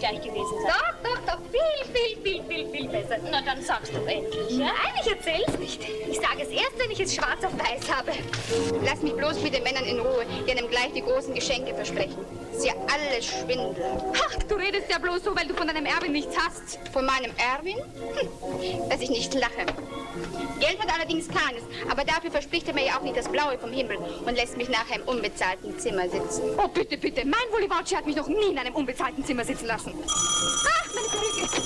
gleich gewesen sein. Doch, doch, doch. Viel, viel, viel, viel, viel besser. Na, dann sag's doch endlich, ja? Nein, ich erzähl's nicht. Ich sage es erst, wenn ich es schwarz auf weiß habe. Lass mich bloß mit den Männern in Ruhe, die einem gleich die großen Geschenke versprechen. Ist ja alles Schwindel. Ach, du redest ja bloß so, weil du von deinem Erwin nichts hast. Von meinem Erwin? Hm, dass ich nicht lache. Allerdings keines, aber dafür verspricht er mir ja auch nicht das Blaue vom Himmel und lässt mich nachher im unbezahlten Zimmer sitzen. Oh, bitte, bitte. Mein Wolliwautschi hat mich noch nie in einem unbezahlten Zimmer sitzen lassen. Ach, meine Perücke.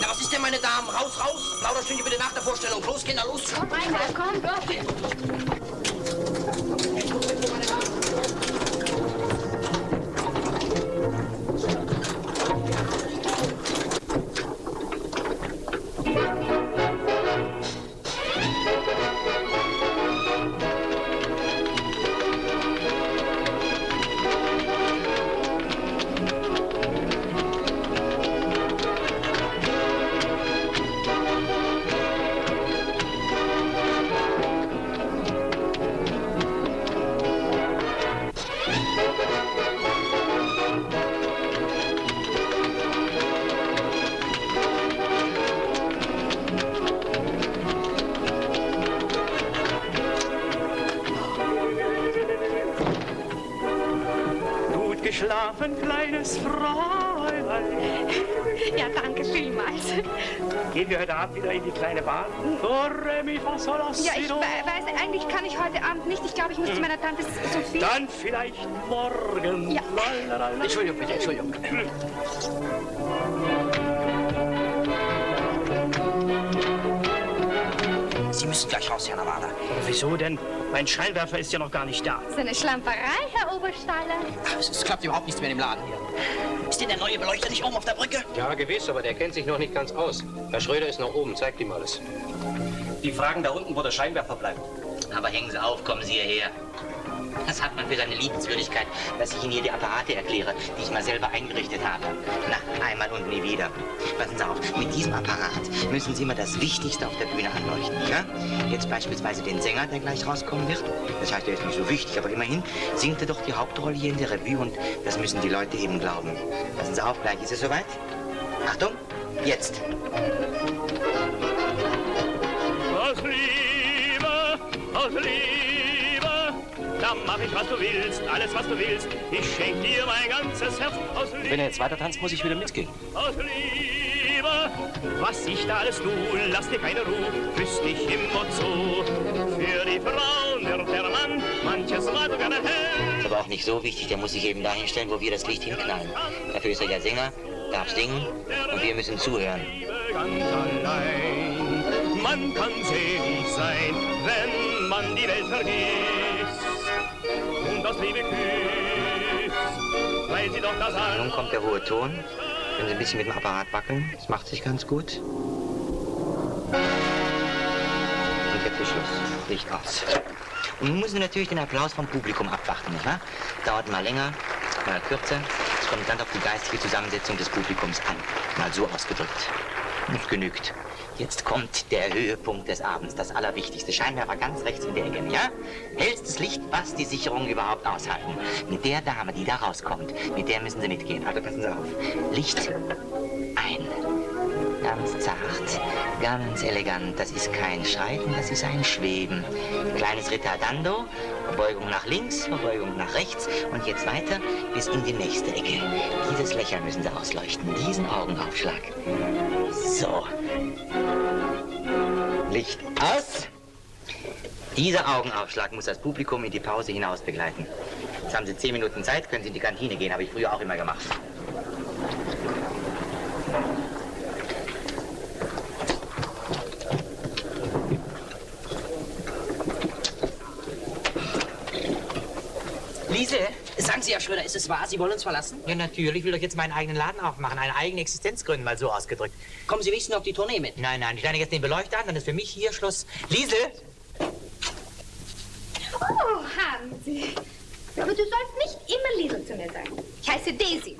Na, was ist denn, meine Damen? Raus, raus! Plauderstunde bitte nach der Vorstellung. Los, Kinder, los! Komm, Reinhard, komm, doch. Mein Scheinwerfer ist ja noch gar nicht da. So eine Schlamperei, Herr Obersteiler. Es, es klappt überhaupt nichts mehr im Laden hier. Ist denn der neue Beleuchter nicht oben auf der Brücke? Ja, gewiss, aber der kennt sich noch nicht ganz aus. Herr Schröder ist noch oben, zeigt ihm alles. Die fragen da unten, wo der Scheinwerfer bleibt. Aber hängen Sie auf, kommen Sie hierher. Das hat man für seine Liebenswürdigkeit, dass ich Ihnen hier die Apparate erkläre, die ich mal selber eingerichtet habe. Na, einmal und nie wieder. Passen Sie auf, mit diesem Apparat müssen Sie immer das Wichtigste auf der Bühne anleuchten, ja? Jetzt beispielsweise den Sänger, der gleich rauskommen wird. Das heißt, er ist nicht so wichtig, aber immerhin singt er doch die Hauptrolle hier in der Revue und das müssen die Leute eben glauben. Passen Sie auf, gleich ist es soweit. Achtung, jetzt. Aus Liebe, aus Liebe, da mach ich, was du willst, alles, was du willst. Ich schenk dir mein ganzes Herz aus Liebe. Wenn er jetzt weiter tanzt, muss ich wieder mitgehen. Aus Liebe, was ich da alles tu, lass dir keine Ruhe, küss dich immer zu. Für die Frauen wird der Mann manches Mal so gerne hell. Ist aber auch nicht so wichtig, der muss sich eben dahin stellen, wo wir das Licht hinknallen. Dafür ist er ja Sänger, darf singen und wir müssen zuhören. Ganz allein. Man kann selig sein, wenn man die Welt vergisst. Und aus Liebe küsst, weil sie doch das Nun kommt der hohe Ton. Können Sie ein bisschen mit dem Apparat wackeln? Das macht sich ganz gut. Und jetzt ist Schluss. Licht aus. Und nun müssen wir natürlich den Applaus vom Publikum abwarten, nicht wahr? Dauert mal länger, mal kürzer. Es kommt ganz auf die geistige Zusammensetzung des Publikums an. Mal so ausgedrückt. Das genügt. Jetzt kommt der Höhepunkt des Abends, das Allerwichtigste. Scheinwerfer ganz rechts in der Ecke, ja? Hellstes Licht, was die Sicherungen überhaupt aushalten. Mit der Dame, die da rauskommt, mit der müssen Sie mitgehen. Also passen Sie auf. Licht. Ganz zart, ganz elegant. Das ist kein Schreiten, das ist ein Schweben. Kleines Ritardando, Verbeugung nach links, Verbeugung nach rechts und jetzt weiter bis in die nächste Ecke. Dieses Lächeln müssen Sie ausleuchten, diesen Augenaufschlag. So. Licht aus. Dieser Augenaufschlag muss das Publikum in die Pause hinaus begleiten. Jetzt haben Sie zehn Minuten Zeit, können Sie in die Kantine gehen, habe ich früher auch immer gemacht. Liesel? Sagen Sie, Herr Schröder, ist es wahr? Sie wollen uns verlassen? Ja, natürlich. Ich will doch jetzt meinen eigenen Laden aufmachen. Eine eigene Existenz gründen, mal so ausgedrückt. Kommen Sie wenigstens auf die Tournee mit? Nein, nein, ich lerne jetzt den Beleuchter an, dann ist für mich hier Schluss. Liesel! Oh, Hansi. Aber du sollst nicht immer Liesel zu mir sagen. Ich heiße Daisy.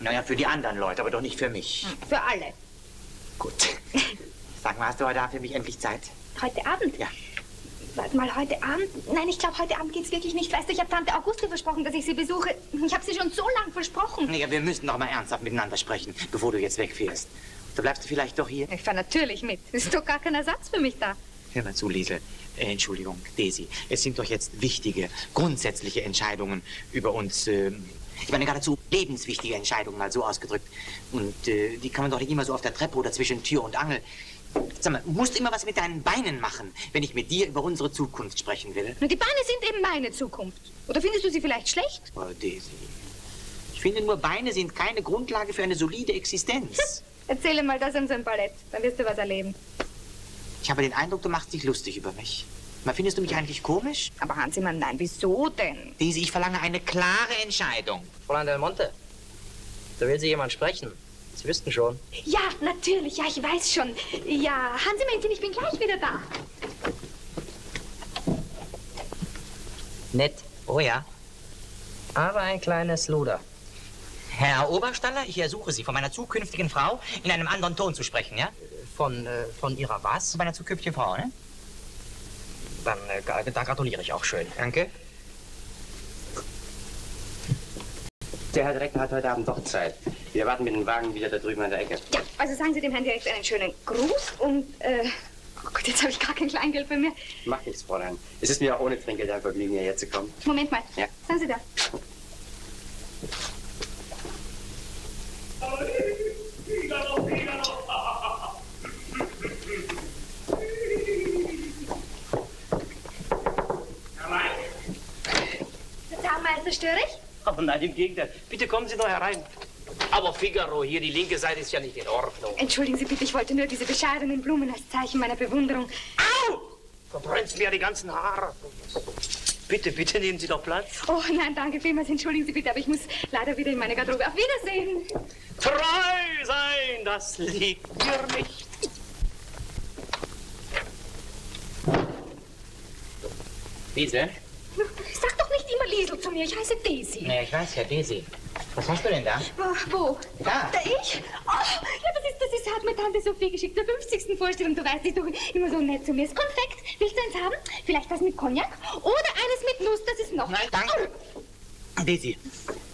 Naja, für die anderen Leute, aber doch nicht für mich. Für alle. Gut. Sag mal, hast du heute Abend für mich endlich Zeit? Heute Abend? Ja. Warte mal, heute Abend? Nein, ich glaube, heute Abend geht's wirklich nicht. Weißt du, ich habe Tante Auguste versprochen, dass ich sie besuche. Ich habe sie schon so lang versprochen. Ja, wir müssen doch mal ernsthaft miteinander sprechen, bevor du jetzt wegfährst. Da bleibst du vielleicht doch hier? Ich fahre natürlich mit. Es ist doch gar kein Ersatz für mich da. Hör mal zu, Liesel. Äh, Entschuldigung, Daisy. Es sind doch jetzt wichtige, grundsätzliche Entscheidungen über uns. Äh, ich meine geradezu lebenswichtige Entscheidungen, mal so ausgedrückt. Und äh, die kann man doch nicht immer so auf der Treppe oder zwischen Tür und Angel. Sag mal, musst du immer was mit deinen Beinen machen, wenn ich mit dir über unsere Zukunft sprechen will? Und die Beine sind eben meine Zukunft. Oder findest du sie vielleicht schlecht? Oh, Daisy. Ich finde nur, Beine sind keine Grundlage für eine solide Existenz. Erzähle mal das an so ein Ballett. Dann wirst du was erleben. Ich habe den Eindruck, du machst dich lustig über mich. Mal, findest du mich eigentlich komisch? Aber Hansi, Mann, nein, wieso denn? Daisy, ich verlange eine klare Entscheidung. Fräulein Del Monte, da will Sie jemand sprechen. Sie wüssten schon. Ja, natürlich, ja, ich weiß schon. Ja, Hansi, Männchen, ich bin gleich wieder da. Nett, Oh ja. aber ein kleines Luder. Herr Oberstaller, ich ersuche Sie, von meiner zukünftigen Frau in einem anderen Ton zu sprechen, ja? Von, äh, von Ihrer was? Zu meiner zukünftigen Frau, ne? Dann, äh, da gratuliere ich auch schön. Danke. Der Herr Direktor hat heute Abend doch Zeit. Wir warten mit dem Wagen wieder da drüben an der Ecke. Ja, also sagen Sie dem Herrn direkt einen schönen Gruß und, äh, oh Gott, jetzt habe ich gar kein Kleingeld bei mir. Macht nichts, Fräulein. Es ist mir auch ohne Trinkgeld ein Vergnügen, hierher zu kommen. Moment mal. Ja. Sagen Sie da. Zahnmeister, störe ich? Aber nein, im Gegenteil. Bitte kommen Sie doch herein. Aber Figaro, hier die linke Seite ist ja nicht in Ordnung. Entschuldigen Sie bitte, ich wollte nur diese bescheidenen Blumen als Zeichen meiner Bewunderung. Au! Verbrennt mir ja die ganzen Haare. Bitte, bitte nehmen Sie doch Platz. Oh nein, danke vielmals, entschuldigen Sie bitte, aber ich muss leider wieder in meine Garderobe. Auf Wiedersehen. Treu sein, das liegt mir nicht. Liesel? Sag doch nicht immer Liesel zu mir, ich heiße Daisy. Nee, ich weiß ja, Daisy. Was hast du denn da? Wo? Wo? Da. Da ich? Oh, ja, das ist, das ist, hat mir Tante Sophie geschickt zur 50. Vorstellung. Du weißt, sie ist doch immer so nett zu mir. Ist Konfekt. Willst du eins haben? Vielleicht was mit Cognac? Oder eines mit Nuss, das ist noch. Nein, danke. Daisy,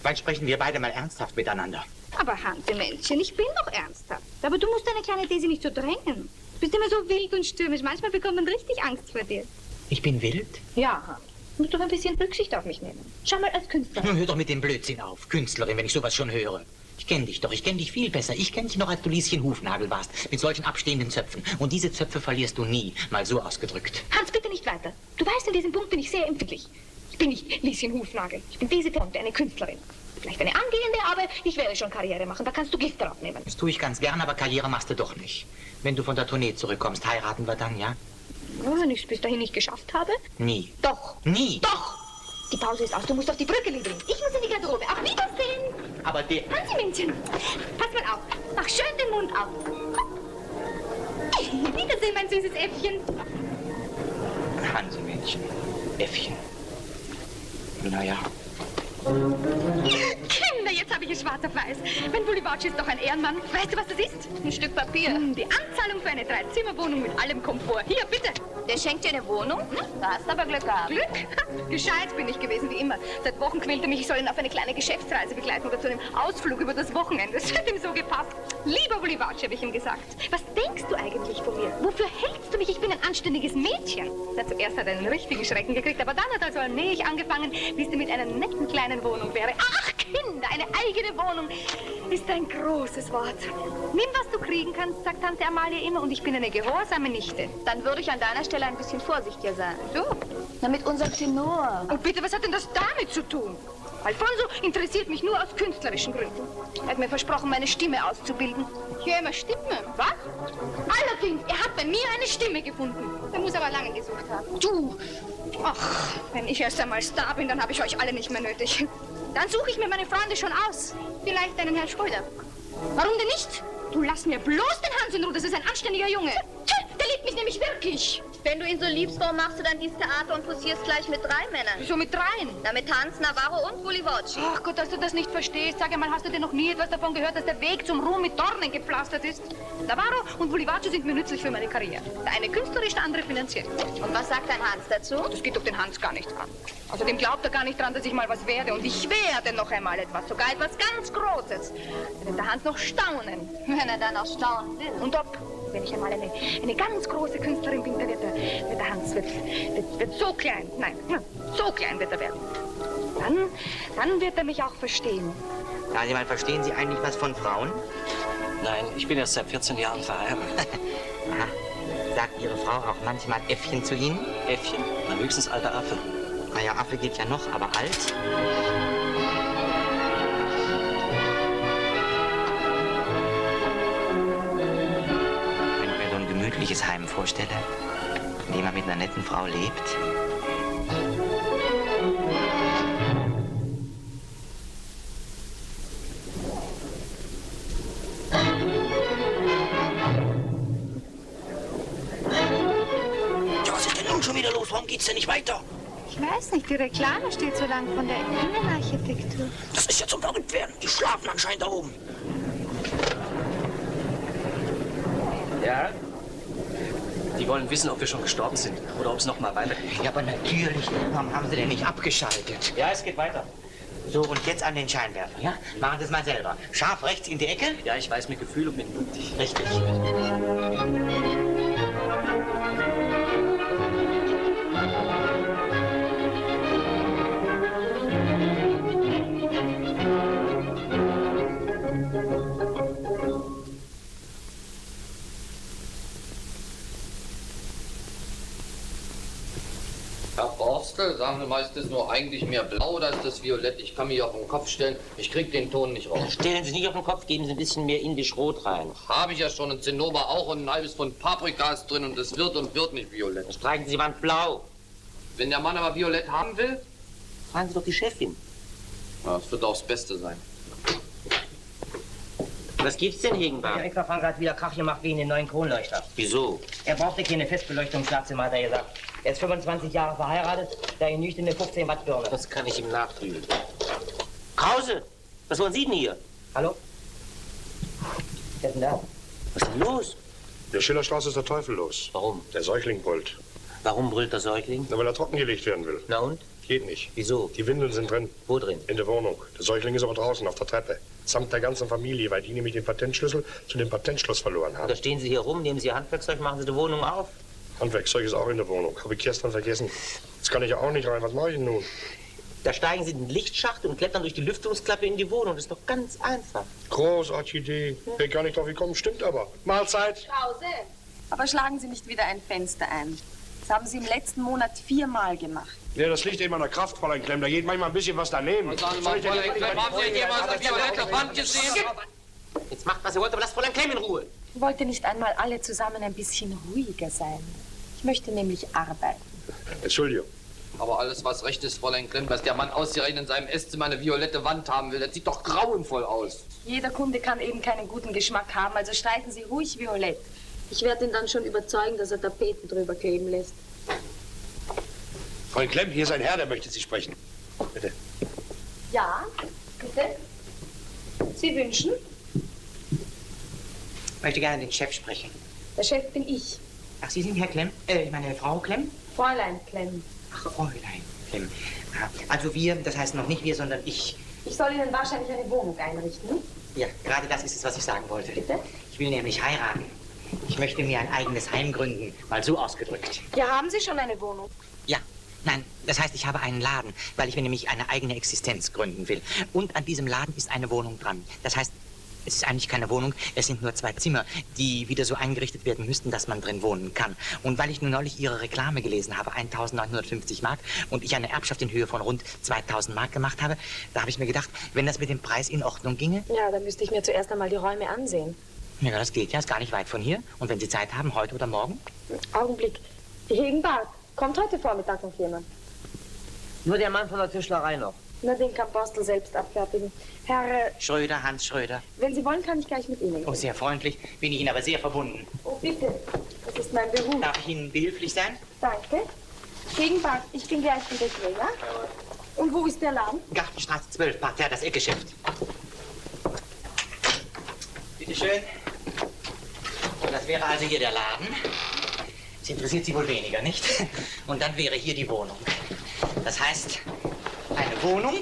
bald sprechen wir beide mal ernsthaft miteinander. Aber Hanse, Männchen, ich bin doch ernsthaft. Aber du musst deine kleine Daisy nicht so drängen. Du bist immer so wild und stürmisch. Manchmal bekommt man richtig Angst vor dir. Ich bin wild? Ja, Hans. Du musst doch ein bisschen Rücksicht auf mich nehmen. Schau mal als Künstler. Nun hör doch mit dem Blödsinn auf, Künstlerin, wenn ich sowas schon höre. Ich kenne dich doch, ich kenne dich viel besser. Ich kenne dich noch, als du Lieschen Hufnagel warst, mit solchen abstehenden Zöpfen. Und diese Zöpfe verlierst du nie, mal so ausgedrückt. Hans, bitte nicht weiter. Du weißt, in diesem Punkt bin ich sehr empfindlich. Ich bin nicht Lieschen Hufnagel. Ich bin diese Ponte, eine Künstlerin. Vielleicht eine angehende, aber ich werde schon Karriere machen. Da kannst du Gift drauf nehmen. Das tue ich ganz gern, aber Karriere machst du doch nicht. Wenn du von der Tournee zurückkommst, heiraten wir dann, ja? Wenn ich es bis dahin nicht geschafft habe. Nie. Doch. Nie. Doch. Die Pause ist aus. Du musst auf die Brücke, Liebling. Ich muss in die Garderobe. Auf Wiedersehen. Aber der... Hansi, Männchen. Pass mal auf. Mach schön den Mund auf. Wiedersehen, mein süßes Äffchen. Hansemädchen. Äffchen. Naja. Kinder, jetzt habe ich es schwarz auf weiß. Mein Bolivarci ist doch ein Ehrenmann. Weißt du, was das ist? Ein Stück Papier. Hm, Die Anzahlung für eine Dreizimmerwohnung mit allem Komfort. Hier, bitte. Der schenkt dir eine Wohnung? Da hast du aber Glück gehabt. Glück. Gescheit bin ich gewesen, wie immer. Seit Wochen quälte mich, ich soll ihn auf eine kleine Geschäftsreise begleiten oder zu einem Ausflug über das Wochenende. Es hat ihm so gepasst. Lieber Bolivarci, habe ich ihm gesagt. Was denkst du eigentlich von mir? Wofür hältst du mich? Ich bin ein anständiges Mädchen. Na, zuerst hat er einen richtigen Schrecken gekriegt, aber dann hat er so allmählich angefangen, wie es mit einer netten kleinen Wohnung wäre. Ach, Kinder, eine eigene Wohnung ist ein großes Wort. Nimm, was du kriegen kannst, sagt Tante Amalie immer, und ich bin eine gehorsame Nichte. Dann würde ich an deiner Stelle ein bisschen vorsichtiger sein. So. Na, mit unserem Tenor. Und bitte, was hat denn das damit zu tun? Alfonso interessiert mich nur aus künstlerischen Gründen. Er hat mir versprochen, meine Stimme auszubilden. Ich höre immer Stimme. Was? Allerdings, er hat bei mir eine Stimme gefunden. Er muss aber lange gesucht haben. Du! Ach, wenn ich erst einmal Star bin, dann habe ich euch alle nicht mehr nötig. Dann suche ich mir meine Freunde schon aus. Vielleicht einen Herrn Schröder. Warum denn nicht? Du lass mir bloß den Hans in Ruhe, das ist ein anständiger Junge. Der liebt mich nämlich wirklich. Wenn du ihn so liebst, warum machst du dann dieses Theater und posierst gleich mit drei Männern? Wieso mit dreien? Na, mit Hans, Navarro und Bulivoci. Ach Gott, dass du das nicht verstehst. Sag einmal, hast du denn noch nie etwas davon gehört, dass der Weg zum Ruhm mit Dornen gepflastert ist? Navarro und Bolivacio sind mir nützlich für meine Karriere. Der eine künstlerisch, der andere finanziell. Und was sagt dein Hans dazu? Das geht doch den Hans gar nichts an. Außerdem glaubt er gar nicht dran, dass ich mal was werde. Und ich werde noch einmal etwas, sogar etwas ganz Großes. Da wird der Hans noch staunen. Wenn er dann auch staunen will. Und ob, wenn ich einmal eine, eine ganz große Künstlerin bin, dann wird der, wird der Hans wird, wird, wird so klein. Nein, ja, so klein wird er werden. Dann, dann wird er mich auch verstehen. Sagen Sie mal, verstehen Sie eigentlich was von Frauen? Nein, ich bin erst seit 14 Jahren verheiratet. Sagt Ihre Frau auch manchmal Äffchen zu Ihnen? Äffchen, mein höchstens alter Affe. Naja, Affe geht ja noch, aber alt. Gemütliches Heim vorstelle, in dem man mit einer netten Frau lebt. Ja, was ist denn nun schon wieder los? Warum geht's denn nicht weiter? Ich weiß nicht, die Reklame steht so lang von der Innenarchitektur. Das ist ja zum Verrücktwerden. Die schlafen anscheinend da oben. Ja? Die wollen wissen, ob wir schon gestorben sind oder ob es noch mal weitergeht. Ja, aber natürlich. Warum haben Sie denn nicht abgeschaltet? Ja, es geht weiter. So, und jetzt an den Scheinwerfer, ja? Machen Sie es mal selber. Scharf rechts in die Ecke. Ja, ich weiß mit Gefühl und mit Mut. Richtig. Borstel, sagen Sie mal, ist das nur eigentlich mehr blau oder ist das violett? Ich kann mich auf den Kopf stellen, ich krieg den Ton nicht raus. Stellen Sie nicht auf den Kopf, geben Sie ein bisschen mehr indisch-rot rein. Habe ich ja schon, ein Zinnober auch und ein halbes von Paprika ist drin und es wird und wird nicht violett. Streichen Sie Wand blau. Wenn der Mann aber violett haben will, Fragen Sie doch die Chefin. ja, das wird auch das Beste sein. Was gibt's denn, Der Hegenbach? Extrafrank hat wieder Krach gemacht wegen den neuen Kronleuchter. Wieso? Er brauchte keine Festbeleuchtung im Schlafzimmer, hat er gesagt. Er ist 25 Jahre verheiratet, da genügt eine 15 Watt Birne. Das kann ich ihm nachfühlen. Krause, was wollen Sie denn hier? Hallo? Wer ist denn da? Was ist denn los? Der Schillerstraße ist der Teufel los. Warum? Der Säugling brüllt. Warum brüllt der Säugling? Na, weil er trockengelegt werden will. Na und? Geht nicht. Wieso? Die Windeln sind drin. Wo drin? In der Wohnung. Der Säugling ist aber draußen auf der Treppe. Samt der ganzen Familie, weil die nämlich den Patentschlüssel zu dem Patentschloss verloren haben. Da stehen Sie hier rum, nehmen Sie Ihr Handwerkzeug, machen Sie die Wohnung auf. Handwerkzeug ist auch in der Wohnung. Habe ich gestern vergessen. Jetzt kann ich ja auch nicht rein. Was mache ich denn nun? Da steigen Sie in den Lichtschacht und klettern durch die Lüftungsklappe in die Wohnung. Das ist doch ganz einfach. Großartige Idee. Wäre gar nicht drauf gekommen, stimmt aber. Mahlzeit. Pause. Aber schlagen Sie nicht wieder ein Fenster ein. Das haben Sie im letzten Monat viermal gemacht. Ja, das liegt eben an der Kraft, Fräulein Klemm. Da geht manchmal ein bisschen was daneben. Sagen Sie mal, Fräulein Klemm, haben Sie jemals eine violette Wand gesehen? Jetzt macht, was ihr wollt, aber lasst Fräulein Klemm in Ruhe. Ich wollte nicht einmal alle zusammen ein bisschen ruhiger sein. Ich möchte nämlich arbeiten. Entschuldigung. Aber alles, was recht ist, Fräulein Klemm, dass der Mann ausgerechnet in seinem Esszimmer eine violette Wand haben will, das sieht doch grauenvoll aus. Jeder Kunde kann eben keinen guten Geschmack haben, also streichen Sie ruhig violett. Ich werde ihn dann schon überzeugen, dass er Tapeten drüber kleben lässt. Fräulein Klemm, hier ist ein Herr, der möchte Sie sprechen. Bitte. Ja, bitte? Sie wünschen? Ich möchte gerne den Chef sprechen. Der Chef bin ich. Ach, Sie sind Herr Klemm? Äh, ich meine Frau Klemm? Fräulein Klemm. Ach, Fräulein Klemm. Ah, Also wir, das heißt noch nicht wir, sondern ich. Ich soll Ihnen wahrscheinlich eine Wohnung einrichten. Ja, gerade das ist es, was ich sagen wollte. Bitte? Ich will nämlich heiraten. Ich möchte mir ein eigenes Heim gründen, mal so ausgedrückt. Ja, haben Sie schon eine Wohnung? Nein, das heißt, ich habe einen Laden, weil ich mir nämlich eine eigene Existenz gründen will. Und an diesem Laden ist eine Wohnung dran. Das heißt, Es ist eigentlich keine Wohnung, es sind nur zwei Zimmer, die wieder so eingerichtet werden müssten, dass man drin wohnen kann. Und weil ich nun neulich Ihre Reklame gelesen habe, 1950 Mark, und ich eine Erbschaft in Höhe von rund 2000 Mark gemacht habe, da habe ich mir gedacht, wenn das mit dem Preis in Ordnung ginge. Ja, dann müsste ich mir zuerst einmal die Räume ansehen. Ja, das geht ja, ist gar nicht weit von hier. Und wenn Sie Zeit haben, heute oder morgen? Augenblick. Hegenbart, kommt heute Vormittag noch jemand? Nur der Mann von der Tischlerei noch. Na, den kann Postel selbst abfertigen. Herr, äh, Schröder, Hans Schröder. wenn Sie wollen, kann ich gleich mit Ihnen Oh, gehen. sehr freundlich, bin ich Ihnen aber sehr verbunden. Oh, bitte. Das ist mein Beruf. Darf ich Ihnen behilflich sein? Danke. Hegenbart, ich bin gleich wieder hier, ja? Und wo ist der Laden? Gartenstraße 12, Parterre, das Eckgeschäft. Bitte schön. Das wäre also hier der Laden. Das interessiert Sie wohl weniger, nicht? Und dann wäre hier die Wohnung. Das heißt, eine Wohnung,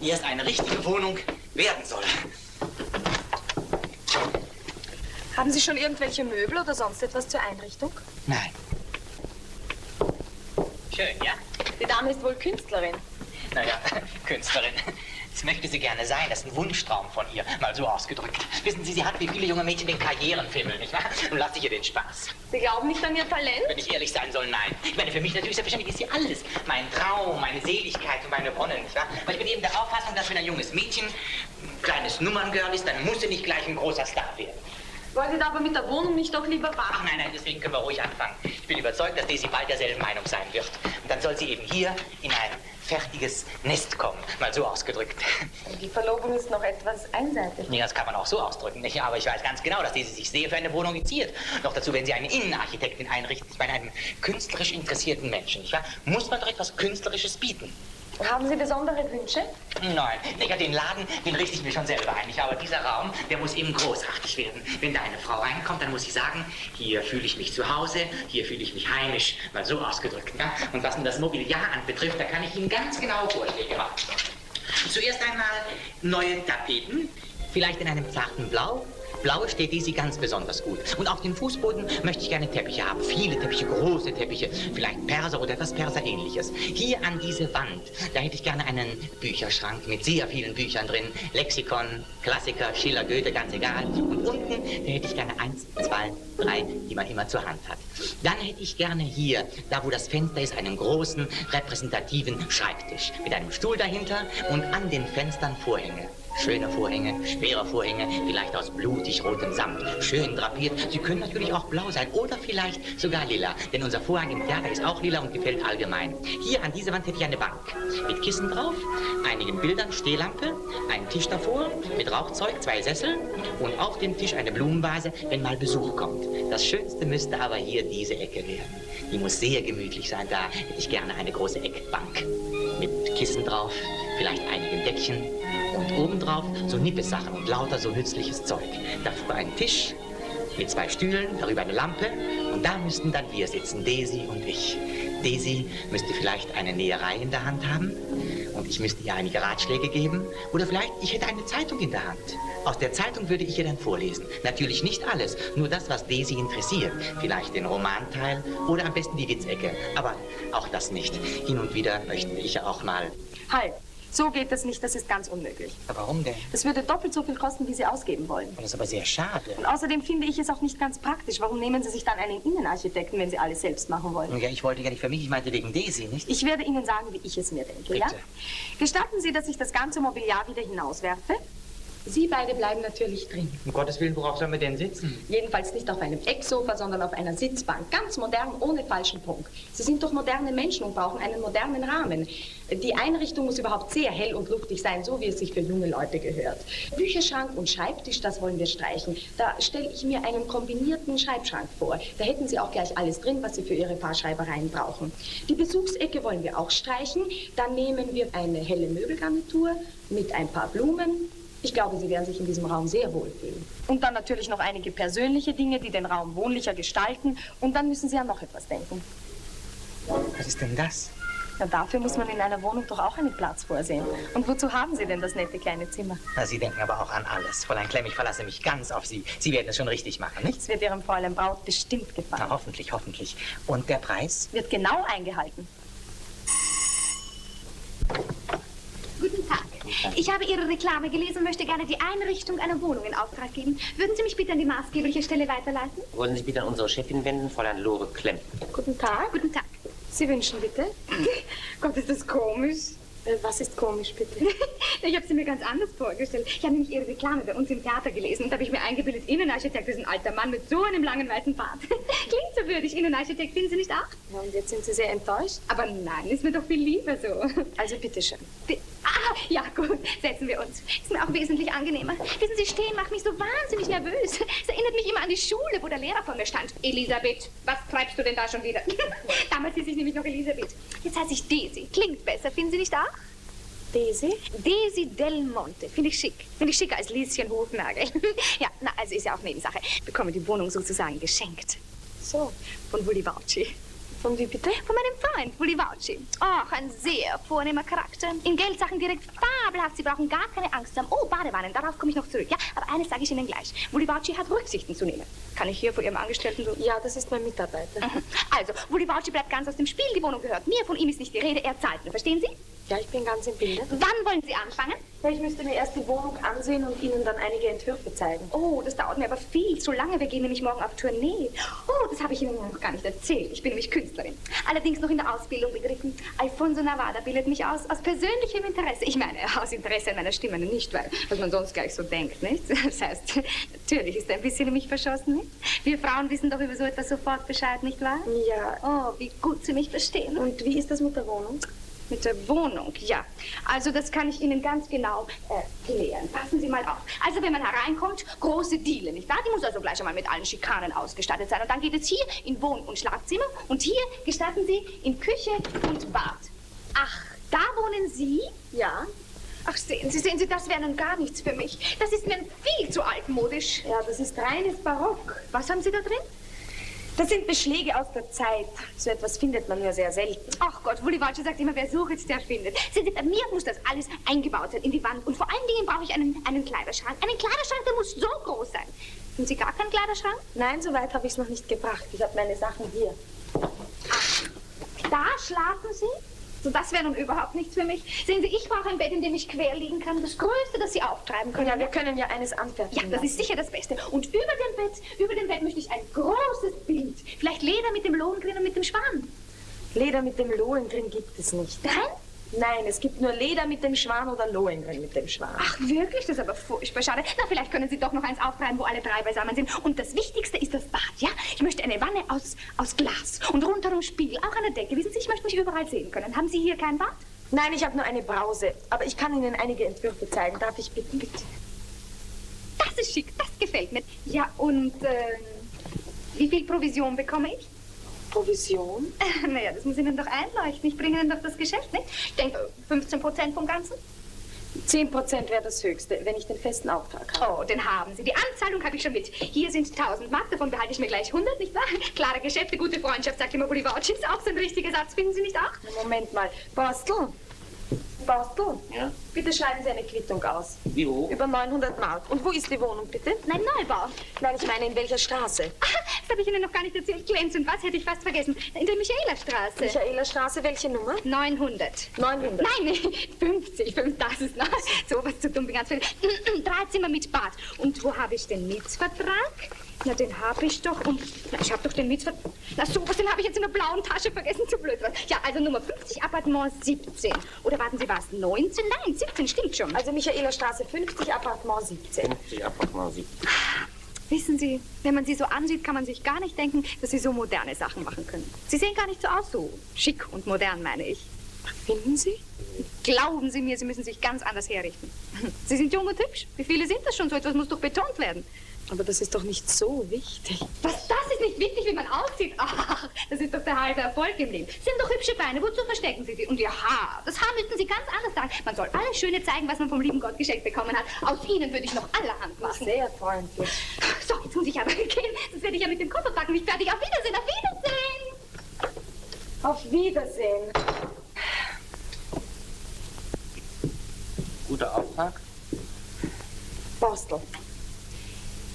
die erst eine richtige Wohnung werden soll. Haben Sie schon irgendwelche Möbel oder sonst etwas zur Einrichtung? Nein. Schön, ja? Die Dame ist wohl Künstlerin. Naja, Künstlerin. Das möchte sie gerne sein. Das ist ein Wunschtraum von ihr. Mal so ausgedrückt. Wissen Sie, sie hat wie viele junge Mädchen den Karrierenfimmel, nicht wahr? Nun lasse ich ihr den Spaß. Sie glauben nicht an Ihr Talent? Wenn ich ehrlich sein soll, nein. Ich meine, für mich natürlich selbstverständlich ist sie alles. Mein Traum, meine Seligkeit und meine Wonne, nicht wahr? Aber ich bin eben der Auffassung, dass wenn ein junges Mädchen ein kleines Nummerngirl ist, dann muss sie nicht gleich ein großer Star werden. Wollen Sie da aber mit der Wohnung nicht doch lieber warten? Ach nein, nein, deswegen können wir ruhig anfangen. Ich bin überzeugt, dass Daisy bald derselben Meinung sein wird. Und dann soll sie eben hier in ein fertiges Nest kommen. Mal so ausgedrückt. Die Verlobung ist noch etwas einseitig. Nee, das kann man auch so ausdrücken, nicht? Aber ich weiß ganz genau, dass Daisy sich sehr für eine Wohnung interessiert. Noch dazu, wenn sie eine Innenarchitektin einrichtet, ich meine, einen künstlerisch interessierten Menschen, nicht wahr? Muss man doch etwas Künstlerisches bieten. Haben Sie besondere Wünsche? Nein, ich den Laden, den richte ich mir schon selber ein. Aber dieser Raum, der muss eben großartig werden. Wenn da eine Frau reinkommt, dann muss sie sagen, hier fühle ich mich zu Hause, hier fühle ich mich heimisch, mal so ausgedrückt. Ja? Und was nun das Mobiliar anbetrifft, da kann ich Ihnen ganz genaue Vorschläge machen. Zuerst einmal neue Tapeten, vielleicht in einem zarten Blau. Blau steht Daisy ganz besonders gut. Und auf dem Fußboden möchte ich gerne Teppiche haben. Viele Teppiche, große Teppiche. Vielleicht Perser oder etwas Perserähnliches. Hier an diese Wand, da hätte ich gerne einen Bücherschrank mit sehr vielen Büchern drin. Lexikon, Klassiker, Schiller, Goethe, ganz egal. Und unten, da hätte ich gerne eins, zwei, drei, die man immer zur Hand hat. Dann hätte ich gerne hier, da wo das Fenster ist, einen großen, repräsentativen Schreibtisch. Mit einem Stuhl dahinter und an den Fenstern Vorhänge. Schöne Vorhänge, schwere Vorhänge, vielleicht aus blutig rotem Samt, schön drapiert. Sie können natürlich auch blau sein oder vielleicht sogar lila, denn unser Vorhang im Theater ist auch lila und gefällt allgemein. Hier an dieser Wand hätte ich eine Bank mit Kissen drauf, einigen Bildern, Stehlampe, einen Tisch davor mit Rauchzeug, zwei Sessel und auf dem Tisch eine Blumenvase, wenn mal Besuch kommt. Das Schönste müsste aber hier diese Ecke werden. Die muss sehr gemütlich sein. Da hätte ich gerne eine große Eckbank mit Kissen drauf, vielleicht einigen Deckchen und obendrauf so Nippes-Sachen und lauter so nützliches Zeug. Davor ein Tisch mit zwei Stühlen, darüber eine Lampe und da müssten dann wir sitzen, Daisy und ich. Daisy müsste vielleicht eine Näherei in der Hand haben und ich müsste ihr einige Ratschläge geben oder vielleicht ich hätte eine Zeitung in der Hand. Aus der Zeitung würde ich ihr dann vorlesen. Natürlich nicht alles, nur das, was Daisy interessiert. Vielleicht den Romanteil oder am besten die Witzecke. Aber auch das nicht. Hin und wieder möchte ich ja auch mal. Halt. So geht das nicht, das ist ganz unmöglich. Aber warum denn? Das würde doppelt so viel kosten, wie Sie ausgeben wollen. Das ist aber sehr schade. Und außerdem finde ich es auch nicht ganz praktisch. Warum nehmen Sie sich dann einen Innenarchitekten, wenn Sie alles selbst machen wollen? Ja, ich wollte ja nicht für mich, ich meinte wegen Daisy, nicht? Ich werde Ihnen sagen, wie ich es mir denke, ja? Bitte. Gestatten Sie, dass ich das ganze Mobiliar wieder hinauswerfe? Sie beide bleiben natürlich drin. Um Gottes Willen, worauf sollen wir denn sitzen? Jedenfalls nicht auf einem Ecksofa, sondern auf einer Sitzbank. Ganz modern, ohne falschen Punkt. Sie sind doch moderne Menschen und brauchen einen modernen Rahmen. Die Einrichtung muss überhaupt sehr hell und luftig sein, so wie es sich für junge Leute gehört. Bücherschrank und Schreibtisch, das wollen wir streichen. Da stelle ich mir einen kombinierten Schreibschrank vor. Da hätten Sie auch gleich alles drin, was Sie für Ihre paar Schreibereien brauchen. Die Besuchsecke wollen wir auch streichen. Dann nehmen wir eine helle Möbelgarnitur mit ein paar Blumen. Ich glaube, Sie werden sich in diesem Raum sehr wohlfühlen. Und dann natürlich noch einige persönliche Dinge, die den Raum wohnlicher gestalten. Und dann müssen Sie an noch etwas denken. Was ist denn das? Ja, dafür muss man in einer Wohnung doch auch einen Platz vorsehen. Und wozu haben Sie denn das nette kleine Zimmer? Na, Sie denken aber auch an alles. Fräulein Klemm, ich verlasse mich ganz auf Sie. Sie werden es schon richtig machen, nicht? Es wird Ihrem Fräulein Braut bestimmt gefallen. Na, hoffentlich, hoffentlich. Und der Preis? Wird genau eingehalten. Guten Tag. Ich habe Ihre Reklame gelesen und möchte gerne die Einrichtung einer Wohnung in Auftrag geben. Würden Sie mich bitte an die maßgebliche Stelle weiterleiten? Wollen Sie bitte an unsere Chefin wenden, Fräulein Lore Klemm. Guten Tag. Guten Tag. Sie wünschen bitte? Gott, ist das komisch. Äh, Was ist komisch, bitte? Ich habe sie mir ganz anders vorgestellt. Ich habe nämlich Ihre Reklame bei uns im Theater gelesen und da habe ich mir eingebildet, Innenarchitekt ist ein alter Mann mit so einem langen weißen Bart. Klingt so würdig, Innenarchitekt, finden Sie nicht auch? Ja, und jetzt sind Sie sehr enttäuscht? Aber nein, ist mir doch viel lieber so. Also bitteschön. Bi- Ah, ja gut, setzen wir uns. Ist mir auch wesentlich angenehmer. Wissen Sie, stehen macht mich so wahnsinnig nervös. Es erinnert mich immer an die Schule, wo der Lehrer vor mir stand. Elisabeth, was treibst du denn da schon wieder? Damals hieß ich nämlich noch Elisabeth. Jetzt heiße ich Daisy. Klingt besser, finden Sie nicht auch? Daisy? Daisy Del Monte. Finde ich schick. Finde ich schicker als Lieschen Hofnagel. ja, na, also ist ja auch Nebensache. Bekomme die Wohnung sozusagen geschenkt. So. Von Wulli Vauci. Von wie bitte? Von meinem Freund, Wulli Vauci. Ach, ein sehr vornehmer Charakter. In Geldsachen direkt fabelhaft. Sie brauchen gar keine Angst haben. Oh, Badewannen, darauf komme ich noch zurück. Ja, aber eines sage ich Ihnen gleich. Wulli Vauci hat Rücksichten zu nehmen. Kann ich hier vor Ihrem Angestellten so... Ja, das ist mein Mitarbeiter. Mhm. Also, Wulli Vauci bleibt ganz aus dem Spiel. Die Wohnung gehört mir. Von ihm ist nicht die Rede. Er zahlt nur. Verstehen Sie? Ja, ich bin ganz im Bilde. Wann wollen Sie anfangen? Ja, ich müsste mir erst die Wohnung ansehen und Ihnen dann einige Entwürfe zeigen. Oh, das dauert mir aber viel zu lange. Wir gehen nämlich morgen auf Tournee. Oh, das habe ich Ihnen noch gar nicht erzählt. Ich bin nämlich Künstlerin. Allerdings noch in der Ausbildung begriffen. Alfonso Navada bildet mich aus, aus persönlichem Interesse. Ich meine, aus Interesse an meiner Stimme nicht, weil was man sonst gleich so denkt, nicht? Das heißt, natürlich ist er ein bisschen in mich verschossen, nicht? Wir Frauen wissen doch über so etwas sofort Bescheid, nicht wahr? Ja. Oh, wie gut Sie mich verstehen. Und wie ist das mit der Wohnung? Mit der Wohnung, ja. Also das kann ich Ihnen ganz genau erklären. Passen Sie mal auf. Also wenn man hereinkommt, große Diele, nicht wahr? Die muss also gleich einmal mit allen Schikanen ausgestattet sein. Und dann geht es hier in Wohn- und Schlafzimmer und hier gestatten Sie in Küche und Bad. Ach, da wohnen Sie? Ja. Ach, sehen Sie, sehen Sie, das wäre nun gar nichts für mich. Das ist mir viel zu altmodisch. Ja, das ist reines Barock. Was haben Sie da drin? Das sind Beschläge aus der Zeit. So etwas findet man nur sehr selten. Ach Gott, Wulli Walsche sagt immer, wer sucht, der findet. Sehen Sie, bei mir muss das alles eingebaut sein in die Wand. Und vor allen Dingen brauche ich einen, einen Kleiderschrank. Einen Kleiderschrank, der muss so groß sein. Haben Sie gar keinen Kleiderschrank? Nein, so weit habe ich es noch nicht gebracht. Ich habe meine Sachen hier. Da schlafen Sie? So, das wäre nun überhaupt nichts für mich. Sehen Sie, ich brauche ein Bett, in dem ich quer liegen kann. Das Größte, das Sie auftreiben können. Ja, wir können ja eines anfertigen. Ja, das ist sicher das Beste. Und über dem Bett, über dem Bett möchte ich ein großes Bild. Vielleicht Leder mit dem Lohengrin und mit dem Schwan. Leder mit dem Lohengrin gibt es nicht. Nein? Nein, es gibt nur Leder mit dem Schwan oder Lohengrin mit dem Schwan. Ach, wirklich? Das ist aber furchtbar schade. Na, vielleicht können Sie doch noch eins auftreiben, wo alle drei beisammen sind. Und das Wichtigste ist das Bad, ja? Ich möchte eine Wanne aus, aus Glas und rundherum Spiegel, auch an der Decke. Wissen Sie, ich möchte mich überall sehen können. Haben Sie hier kein Bad? Nein, ich habe nur eine Brause. Aber ich kann Ihnen einige Entwürfe zeigen. Darf ich bitten? Bitte. Das ist schick, das gefällt mir. Ja, und ähm, wie viel Provision bekomme ich? Provision? Naja, das muss Ihnen doch einleuchten. Ich bringe Ihnen doch das Geschäft, nicht? Ich denke, 15 Prozent vom Ganzen. 10 Prozent wäre das Höchste, wenn ich den festen Auftrag habe. Oh, den haben Sie. Die Anzahlung habe ich schon mit. Hier sind 1000 Mark, davon behalte ich mir gleich 100, nicht wahr? Klare Geschäfte, gute Freundschaft, sagt immer Bolivacci. Ist auch so ein richtiger Satz, finden Sie nicht auch? Moment mal. Borstel? Borstel? Ja? Bitte schreiben Sie eine Quittung aus. Wie hoch? Über 900 Mark. Und wo ist die Wohnung, bitte? Nein, Neubau. Nein, ich meine, in welcher Straße? Ah, das habe ich Ihnen noch gar nicht erzählt. Glänzend, was hätte ich fast vergessen? In der Michaelerstraße. Michaela Straße, welche Nummer? 900. 900. Nein, nicht 50. 5, das ist noch so was zu dumm. Ganz viel. Drei Zimmer mit Bad. Und wo habe ich den Mietsvertrag? Na, den habe ich doch. Und na, ich habe doch den Mietsvertrag. Na, sowas, den habe ich jetzt in der blauen Tasche vergessen. Zu blöd was. Ja, also Nummer 50, Appartement 17. Oder warten Sie, was? 19? Nein, 17 stimmt schon. Also Michaela Straße 50, Appartement 17. 50 Appartement 17. Wissen Sie, wenn man Sie so ansieht, kann man sich gar nicht denken, dass Sie so moderne Sachen machen können. Sie sehen gar nicht so aus, so schick und modern, meine ich. Finden Sie? Glauben Sie mir, Sie müssen sich ganz anders herrichten. Sie sind jung und hübsch. Wie viele sind das schon? So etwas muss doch betont werden. Aber das ist doch nicht so wichtig. Was, das ist nicht wichtig, wie man aussieht? Ach, das ist doch der halbe Erfolg im Leben. Sie haben doch hübsche Beine, wozu verstecken Sie sie? Und Ihr Haar, das Haar müssten Sie ganz anders sagen. Man soll alles Schöne zeigen, was man vom lieben Gott geschenkt bekommen hat. Aus Ihnen würde ich noch allerhand machen. Sehr freundlich. So, jetzt muss ich aber gehen, sonst werde ich ja mit dem Koffer packen nicht fertig. Auf Wiedersehen, auf Wiedersehen! Auf Wiedersehen. Guter Auftrag? Borstel.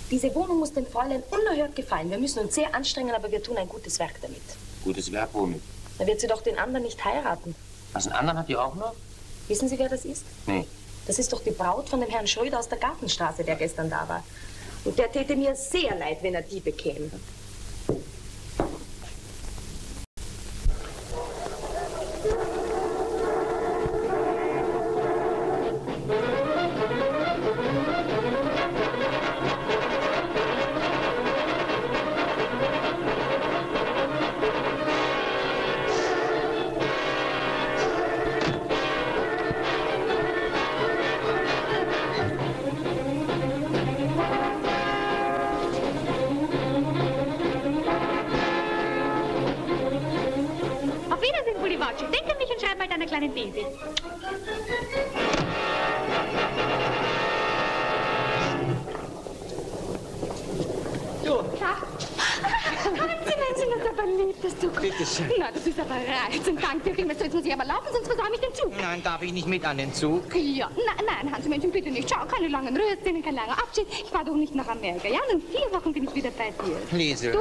Diese Wohnung muss dem Fräulein unerhört gefallen. Wir müssen uns sehr anstrengen, aber wir tun ein gutes Werk damit. Gutes Werk womit? Da wird sie doch den anderen nicht heiraten. Was, einen anderen hat die auch noch? Wissen Sie, wer das ist? Nee. Das ist doch die Braut von dem Herrn Schröder aus der Gartenstraße, der gestern da war. Und der täte mir sehr leid, wenn er die bekäme. Darf ich nicht mit an den Zug? Ja, nein, nein, Hans Menschen, bitte nicht. Schau, keine langen Röstinnen, kein langer Abschied. Ich fahre doch nicht nach Amerika. Ja, in vier Wochen bin ich wieder bei dir. Liesel. Du?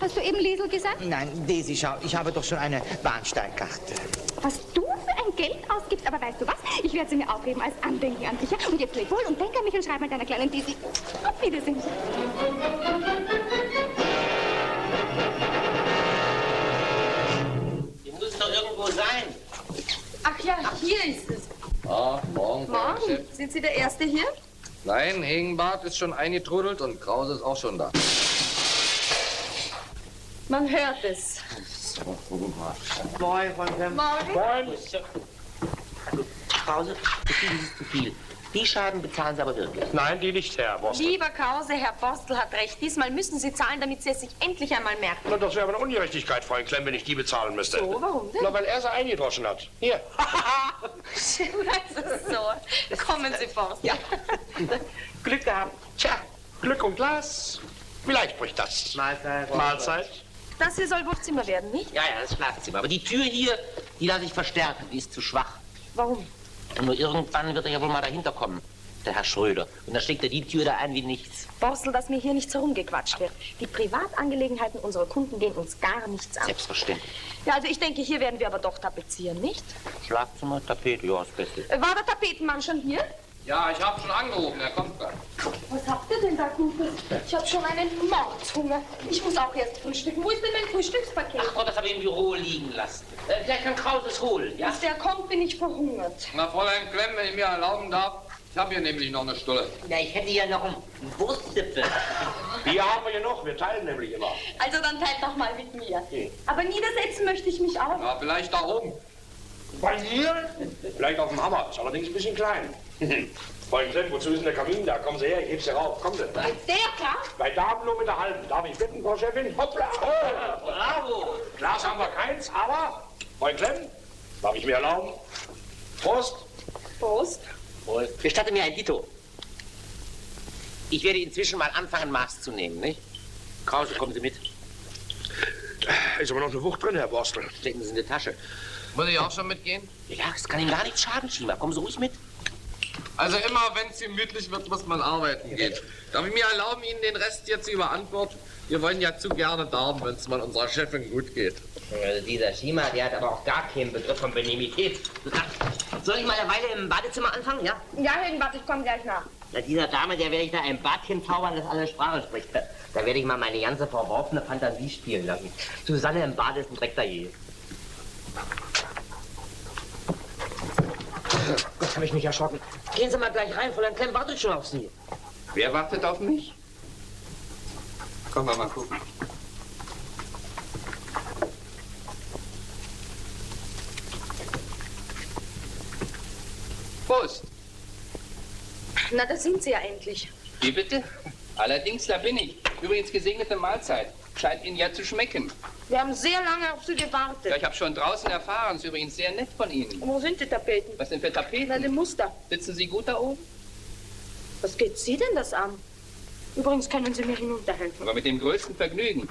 Hast du eben Liesel gesagt? Nein, Daisy, schau, ich habe doch schon eine Bahnsteigkarte. Was du für ein Geld ausgibst, aber weißt du was? Ich werde sie mir aufheben als Andenken an dich. ja? Und jetzt leb wohl und denk an mich und schreib mal deiner kleinen Daisy. Auf Wiedersehen. Ach ja, hier ist es. Ah, morgen. Morgen. Chef. Sind Sie der Erste hier? Nein, Hegenbart ist schon eingetrudelt und Krause ist auch schon da. Man hört es. Moin, Freund Clem. Morgen. Zu viel ist zu viel. Die Schaden bezahlen Sie aber wirklich. Nein, die nicht, Herr Borstel. Lieber Krause, Herr Borstel hat recht. Diesmal müssen Sie zahlen, damit Sie es sich endlich einmal merken. Na, das wäre aber eine Ungerechtigkeit, Freund Klemm, wenn ich die bezahlen müsste. So, warum denn? Na, weil er sie eingedroschen hat. Hier. Das ist so. Kommen Sie, Borstel. Ja. Glück gehabt. Tja, Glück und Glas. Vielleicht bricht das. Mahlzeit. Mahlzeit. Das hier soll Wohnzimmer werden, nicht? Ja, ja, das Schlafzimmer. Aber die Tür hier, die lasse ich verstärken. Die ist zu schwach. Warum? Und nur irgendwann wird er ja wohl mal dahinter kommen. Der Herr Schröder. Und dann schlägt er die Tür da ein wie nichts. Borstel, dass mir hier nichts herumgequatscht wird. Die Privatangelegenheiten unserer Kunden gehen uns gar nichts an. Selbstverständlich. Ja, also ich denke, hier werden wir aber doch tapezieren, nicht? Schlafzimmer, Tapete, ja, das Beste. Äh, War der Tapetenmann schon hier? Ja, ich habe schon angerufen, er kommt gleich. Was habt ihr denn da Gutes? Ich habe schon einen Mordshunger. Ich muss auch erst frühstücken. Wo ist denn mein Frühstückspaket? Ach Gott, das habe ich im Büro liegen lassen. Äh, vielleicht kann Kraus es holen, ja? Bis der kommt, bin ich verhungert. Na, Fräulein Klemm, wenn ich mir erlauben darf, ich habe hier nämlich noch eine Stulle. Ja, ich hätte ja noch einen Wurstzipfel. Die haben wir genug. Wir teilen nämlich immer. Also dann teilt doch mal mit mir. Aber niedersetzen möchte ich mich auch. Ja, vielleicht da oben. Bei dir? Vielleicht auf dem Hammer. Ist allerdings ein bisschen klein. Freund Klemm, wozu ist denn der Kamin da? Kommen Sie her, ich heb's dir rauf. Kommen Sie. Der, klar? Bei Damen nur mit der halben. Darf ich bitten, Frau Chefin? Hoppla! Oh. Bravo! Glas haben wir keins, aber... Freund Klemm, darf ich mir erlauben? Prost! Prost. Prost. Gestatte mir ein Dito. Ich werde inzwischen mal anfangen, Maß zu nehmen, nicht? Krause, kommen Sie mit. Ist aber noch eine Wucht drin, Herr Borstel. Stecken Sie in die Tasche. Muss ich auch schon mitgehen? Ja, es kann Ihnen gar nichts schaden, Schieber. Kommen Sie ruhig mit. Also immer, wenn es gemütlich wird, muss man arbeiten gehen. Darf ich mir erlauben, Ihnen den Rest hier zu überantworten? Wir wollen ja zu gerne darben, wenn es mal unserer Chefin gut geht. Also dieser Schima, der hat aber auch gar keinen Begriff von Benimität. Soll ich mal eine Weile im Badezimmer anfangen, ja? Ja, Hegenbart, ich komme gleich nach. Na, dieser Dame, der werde ich da ein Bad hinzaubern, das alle Sprache spricht. Da werde ich mal meine ganze verworfene Fantasie spielen lassen. Susanne im Bad ist ein Dreck da je. Jetzt habe ich mich erschrocken. Gehen Sie mal gleich rein, Fräulein Klemm wartet schon auf Sie. Wer wartet auf mich? Kommen wir mal gucken. Prost. Na, da sind Sie ja endlich. Wie bitte? Allerdings, da bin ich. Übrigens gesegnete Mahlzeit. Scheint Ihnen ja zu schmecken. Wir haben sehr lange auf Sie gewartet. Ja, ich habe schon draußen erfahren. Ist übrigens sehr nett von Ihnen. Wo sind die Tapeten? Was denn für Tapeten? Na, die Muster. Sitzen Sie gut da oben? Was geht Sie denn das an? Übrigens können Sie mir hinunterhelfen. Aber mit dem größten Vergnügen.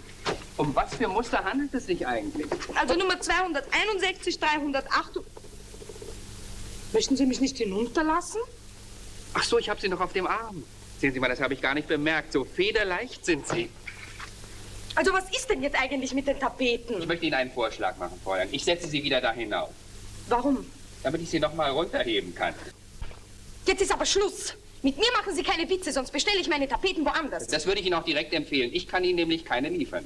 Um was für Muster handelt es sich eigentlich? Also Nummer 261, 308. Möchten Sie mich nicht hinunterlassen? Ach so, ich habe Sie noch auf dem Arm. Sehen Sie mal, das habe ich gar nicht bemerkt. So federleicht sind Sie. Also was ist denn jetzt eigentlich mit den Tapeten? Ich möchte Ihnen einen Vorschlag machen, Fräulein. Ich setze Sie wieder da hinauf, Warum? damit ich Sie noch mal runterheben kann. Jetzt ist aber Schluss. Mit mir machen Sie keine Witze, sonst bestelle ich meine Tapeten woanders. Das würde ich Ihnen auch direkt empfehlen. Ich kann Ihnen nämlich keine liefern.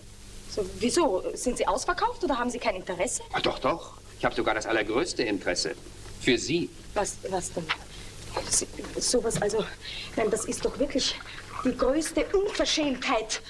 So, wieso? Sind Sie ausverkauft oder haben Sie kein Interesse? Ach, doch, doch. Ich habe sogar das allergrößte Interesse. Für Sie. Was, was denn? Sie, sowas, also, nein, das ist doch wirklich die größte Unverschämtheit.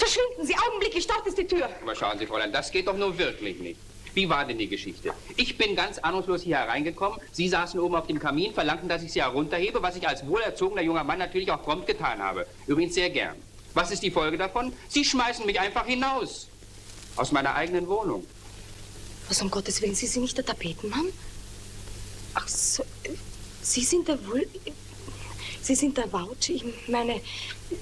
Verschwinden Sie augenblicklich, dort ist die Tür. Aber schauen Sie, Fräulein, das geht doch nur wirklich nicht. Wie war denn die Geschichte? Ich bin ganz ahnungslos hier hereingekommen. Sie saßen oben auf dem Kamin, verlangten, dass ich Sie herunterhebe, was ich als wohlerzogener junger Mann natürlich auch prompt getan habe. Übrigens sehr gern. Was ist die Folge davon? Sie schmeißen mich einfach hinaus. Aus meiner eigenen Wohnung. Was um Gottes Willen, Sie sind nicht der Tapetenmann? Ach so, Sie sind der Wohl... Sie sind der Voucher, ich meine,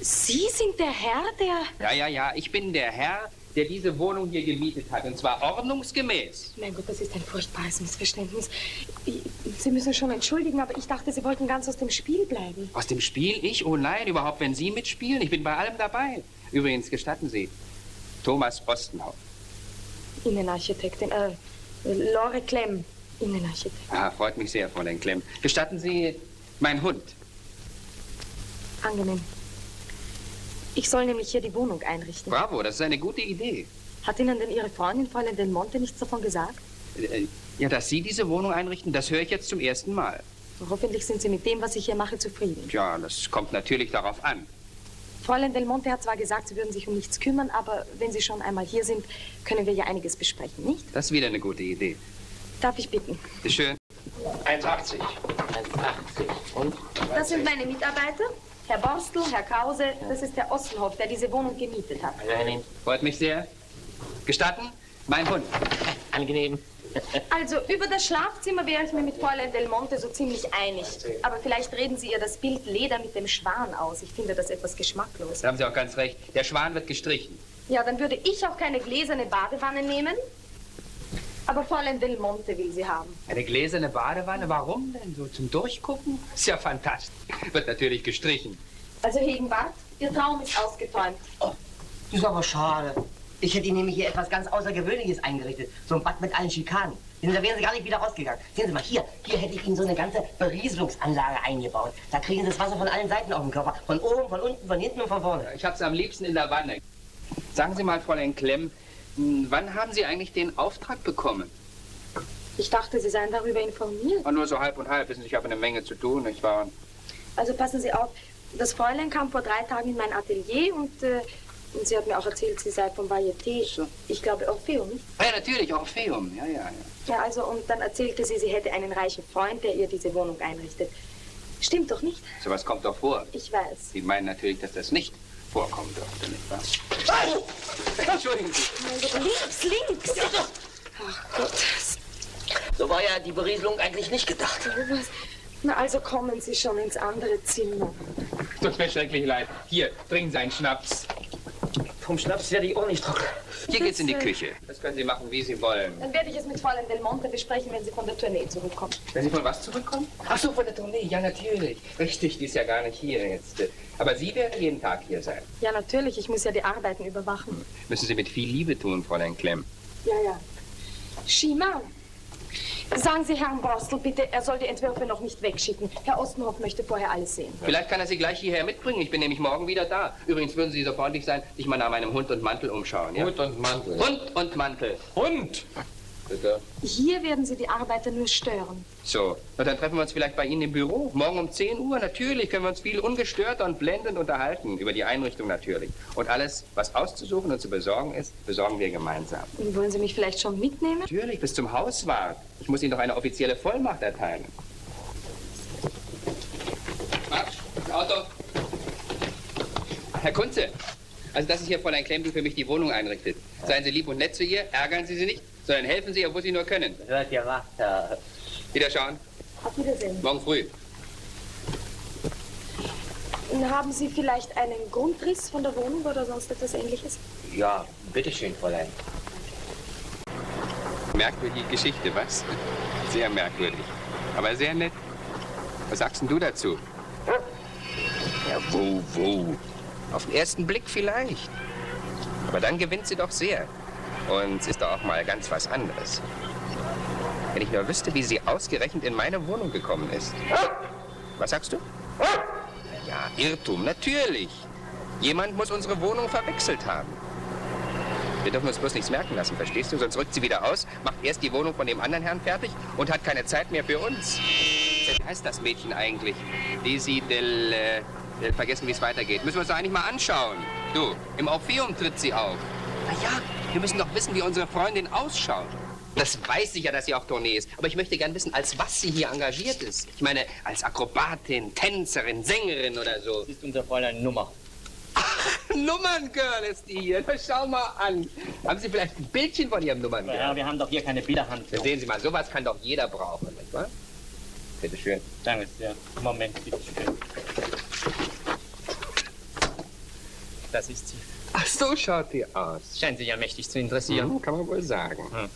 Sie sind der Herr, der... Ja, ja, ja, ich bin der Herr, der diese Wohnung hier gemietet hat. Und zwar ordnungsgemäß. Mein Gott, das ist ein furchtbares Missverständnis. Sie müssen schon entschuldigen, aber ich dachte, Sie wollten ganz aus dem Spiel bleiben. Aus dem Spiel? Ich? Oh nein, überhaupt, wenn Sie mitspielen. Ich bin bei allem dabei. Übrigens, gestatten Sie, Thomas Ostenhoff. Innenarchitektin, äh, Lore Klemm, Innenarchitekt. Ah, freut mich sehr, Fräulein Klemm. Gestatten Sie, mein Hund. Angenehm. Ich soll nämlich hier die Wohnung einrichten. Bravo, das ist eine gute Idee. Hat Ihnen denn Ihre Freundin, Fräulein Del Monte, nichts davon gesagt? Äh, Ja, dass Sie diese Wohnung einrichten, das höre ich jetzt zum ersten Mal. Hoffentlich sind Sie mit dem, was ich hier mache, zufrieden. Tja, das kommt natürlich darauf an. Fräulein Del Monte hat zwar gesagt, Sie würden sich um nichts kümmern, aber wenn Sie schon einmal hier sind, können wir ja einiges besprechen, nicht? Das ist wieder eine gute Idee. Darf ich bitten? Bitte schön. 1,80. 1,80. Und? Das sind meine Mitarbeiter. Herr Borstel, Herr Krause, das ist Herr Ostenhoff, der diese Wohnung gemietet hat. Freut mich sehr. Gestatten, mein Hund. Angenehm. Also, über das Schlafzimmer wäre ich mir mit Fräulein Del Monte so ziemlich einig. Aber vielleicht reden Sie ihr das Bild Leder mit dem Schwan aus. Ich finde das etwas geschmacklos. Da haben Sie auch ganz recht. Der Schwan wird gestrichen. Ja, dann würde ich auch keine gläserne Badewanne nehmen. Aber Fräulein Del Monte will sie haben. Eine gläserne Badewanne, warum denn? So zum Durchgucken? Ist ja fantastisch. Wird natürlich gestrichen. Also, Hegenbart, Ihr Traum ist ausgeträumt. Das ist aber schade. Ich hätte Ihnen nämlich hier etwas ganz Außergewöhnliches eingerichtet. So ein Bad mit allen Schikanen. Denn da wären Sie gar nicht wieder rausgegangen. Sehen Sie mal, hier, hier hätte ich Ihnen so eine ganze Berieselungsanlage eingebaut. Da kriegen Sie das Wasser von allen Seiten auf den Körper. Von oben, von unten, von hinten und von vorne. Ich hab's am liebsten in der Wanne. Sagen Sie mal, Fräulein Klemm, wann haben Sie eigentlich den Auftrag bekommen? Ich dachte, Sie seien darüber informiert. Oh, nur so halb und halb. Wissen Sie, ich habe eine Menge zu tun, nicht wahr? Also passen Sie auf, das Fräulein kam vor drei Tagen in mein Atelier und, äh, und sie hat mir auch erzählt, sie sei vom Varieté. Ich glaube Orpheum. nicht? Ah, ja, natürlich, Orpheum. Ja, ja, ja. Ja, also und dann erzählte sie, sie hätte einen reichen Freund, der ihr diese Wohnung einrichtet. Stimmt doch nicht? Sowas kommt doch vor. Ich weiß. Sie meinen natürlich, dass das nicht vorkommen dürfte, nicht wahr? Entschuldigen Sie. Mein Gott, links, links. Ach Gott. So war ja die Berieselung eigentlich nicht gedacht. Na, also kommen Sie schon ins andere Zimmer. Tut mir schrecklich leid. Hier, trinken Sie einen Schnaps. Vom Schnaps werde ich auch nicht trocken. Hier geht's in die. Küche. Das können Sie machen, wie Sie wollen. Dann werde ich es mit Fräulein Del Monte besprechen, wenn sie von der Tournee zurückkommt. Wenn Sie von was zurückkommen? Ach so, von der Tournee. Ja, natürlich. Richtig, die ist ja gar nicht hier jetzt. Aber Sie werden jeden Tag hier sein. Ja, natürlich, ich muss ja die Arbeiten überwachen. Müssen Sie mit viel Liebe tun, Fräulein Klemm. Ja, ja. Schima, sagen Sie Herrn Borstel bitte, er soll die Entwürfe noch nicht wegschicken. Herr Ostenhoff möchte vorher alles sehen. Vielleicht kann er Sie gleich hierher mitbringen. Ich bin nämlich morgen wieder da. Übrigens würden Sie so freundlich sein, sich mal nach meinem Hund und Mantel umschauen. Ja? Hund und Mantel. Hund und Mantel. Hund! Bitte. Hier werden Sie die Arbeiter nur stören. So, na, dann treffen wir uns vielleicht bei Ihnen im Büro. Morgen um 10 Uhr. Natürlich können wir uns viel ungestört und blendend unterhalten. Über die Einrichtung natürlich. Und alles, was auszusuchen und zu besorgen ist, besorgen wir gemeinsam. Und wollen Sie mich vielleicht schon mitnehmen? Natürlich, bis zum Hauswart. Ich muss Ihnen doch eine offizielle Vollmacht erteilen. Marsch, Auto. Herr Kunze, also das ist hier Fräulein Klemm, die für mich die Wohnung einrichtet. Seien Sie lieb und nett zu ihr, ärgern Sie sie nicht, sondern helfen Sie ihr, wo Sie nur können. Hört ja was, Herr. Wiederschauen, Auf Wiedersehen. morgen früh. Haben Sie vielleicht einen Grundriss von der Wohnung oder sonst etwas ähnliches? Ja, bitteschön, Fräulein. Merkwürdige Geschichte, was? Sehr merkwürdig. Aber sehr nett. Was sagst denn du dazu? Ja, wo, wo? Auf den ersten Blick vielleicht. Aber dann gewinnt sie doch sehr. Und es ist doch auch mal ganz was anderes. Wenn ich nur wüsste, wie sie ausgerechnet in meine Wohnung gekommen ist. Was sagst du? Ja, Irrtum, natürlich. Jemand muss unsere Wohnung verwechselt haben. Wir dürfen uns bloß nichts merken lassen, verstehst du? Sonst rückt sie wieder aus, macht erst die Wohnung von dem anderen Herrn fertig und hat keine Zeit mehr für uns. Wie heißt das Mädchen eigentlich? Daisy del... Äh, vergessen, wie es weitergeht. Müssen wir uns doch eigentlich mal anschauen. Du, im Orpheum tritt sie auf. Na ja, wir müssen doch wissen, wie unsere Freundin ausschaut. Das weiß ich ja, dass sie auch Tournee ist. Aber ich möchte gern wissen, als was sie hier engagiert ist. Ich meine, als Akrobatin, Tänzerin, Sängerin oder so. Das ist unser Fräulein Nummer. Nummerngirl ist die hier. Na, schau mal an. Haben Sie vielleicht ein Bildchen von Ihrem Nummerngirl? Ja, wir haben doch hier keine Bilderhand. Sehen Sie mal, sowas kann doch jeder brauchen, nicht wahr? Bitte schön. Danke sehr. Moment, bitte schön. Das ist sie. Ach, so schaut die aus. Scheint Sie ja mächtig zu interessieren. Hm, kann man wohl sagen. Hm.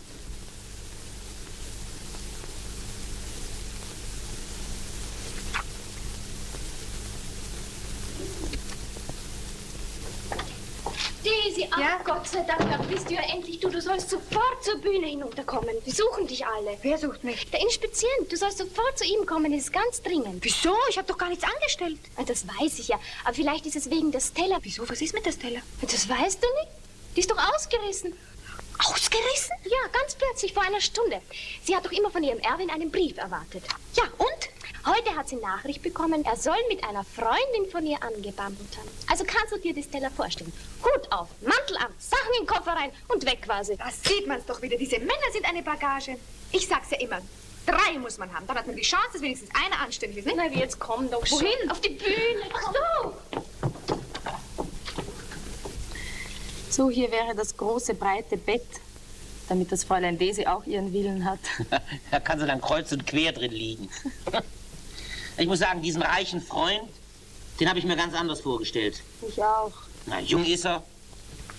Daisy, ach Gott sei Dank, da bist du ja endlich du. Du sollst sofort zur Bühne hinunterkommen. Die suchen dich alle. Wer sucht mich? Der Inspizient. Du sollst sofort zu ihm kommen. Es ist ganz dringend. Wieso? Ich habe doch gar nichts angestellt. Ah, Das weiß ich ja. Aber vielleicht ist es wegen der Stella. Wieso? Was ist mit der Stella? Das weißt du nicht? Die ist doch ausgerissen. Ausgerissen? Ja, ganz plötzlich, vor einer Stunde. Sie hat doch immer von ihrem Erwin einen Brief erwartet. Ja, und? Heute hat sie Nachricht bekommen, er soll mit einer Freundin von ihr angebandelt haben. Also kannst du dir die Stella vorstellen. Hut auf, Mantel an, Sachen in den Koffer rein und weg sie. Da sieht man's doch wieder. Diese Männer sind eine Bagage. Ich sag's ja immer. Drei muss man haben. Dann hat man die Chance, dass wenigstens einer anständig ist, ne? Na, wie jetzt komm doch schon. Wohin? Auf die Bühne. Ach so. So, hier wäre das große, breite Bett, damit das Fräulein Desi auch ihren Willen hat. Da kann sie dann kreuz und quer drin liegen. Ich muss sagen, diesen reichen Freund, den habe ich mir ganz anders vorgestellt. Ich auch. Na, jung ist er,